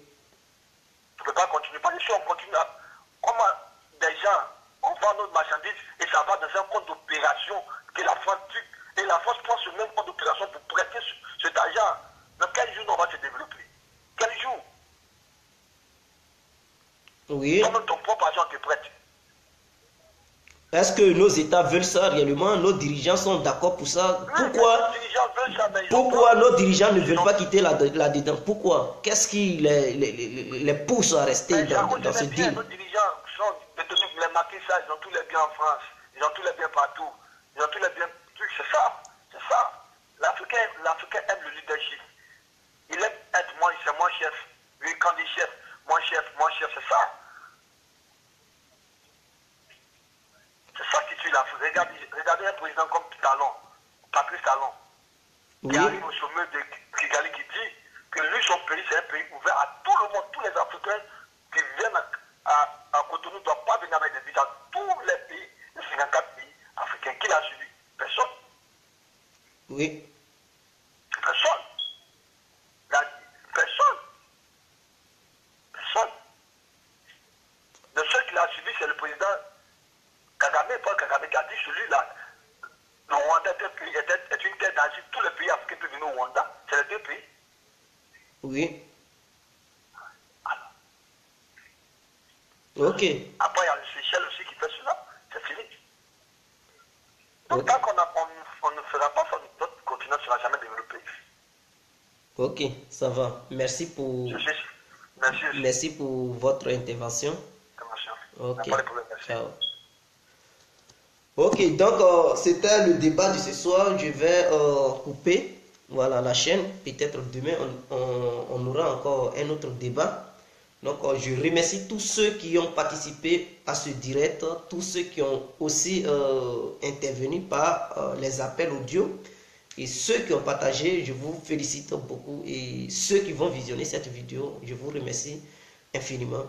On ne peut pas continuer. Parce que si on continue, à- comment des gens, on vend notre marchandise et ça va dans un compte d'opération que la France tue. Et la France prend ce même compte d'opération pour prêter ce- cet argent. Dans quel jour on va se développer Quel jour Oui. Comment ton propre argent te prête Est-ce que nos États veulent ça réellement Nos dirigeants sont d'accord pour ça. Pourquoi ont pourquoi pas- nos dirigeants ne veulent pas quitter là- là-dedans Pourquoi? Qu'est-ce qui les, les, les- pousse à rester dans, dans ce deal Nos dirigeants sont détenus, les Macky Sall, ils ont tous les biens en France, ils ont tous les biens partout, ils ont tous les biens, trucs, c'est ça, c'est ça. L'Africain, l'Africain aime le leadership. Il aime être moi, c'est moi chef. Lui, quand il dit chef, moi chef, moi chef, c'est ça. C'est ça qui tue l'Afrique. Regardez, regardez un président comme Talon, Patrice Talon Oui. qui arrive au sommet de Kigali qui dit que lui, son pays, c'est un pays ouvert à tout le monde, tous les Africains qui viennent à, à, à Cotonou ne doivent pas venir avec des visas. Tous les pays, les 54 pays africains, qui l'a suivi Personne. Oui. Personne. La- personne. Personne. Le seul qui l'a suivi, c'est le président Kagame, Paul Kagame, qui a dit celui-là, le Rwanda est, un pays- est- est une terre d'Asie. Tous les pays africains peuvent venir au Rwanda. C'est les deux pays. Oui. Alors, Ok. Après, il y a le Seychelles aussi qui fait cela. C'est fini. Donc, Ok. tant qu'on a- on, on ne fera pas ça, notre continent ne sera jamais développé. Ok, ça va. Merci pour. Merci. merci pour votre intervention. Ok. Ciao. Ok, donc euh, c'était le débat de ce soir. Je vais euh, couper voilà, la chaîne. Peut-être demain, on, on- on aura encore un autre débat. Donc, euh, je remercie tous ceux qui ont participé à ce direct, tous ceux qui ont aussi intervenu par les appels audio. Et ceux qui ont partagé, je vous félicite beaucoup. Et ceux qui vont visionner cette vidéo, je vous remercie infiniment.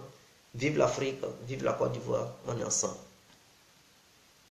Vive l'Afrique, vive la Côte d'Ivoire, on est ensemble.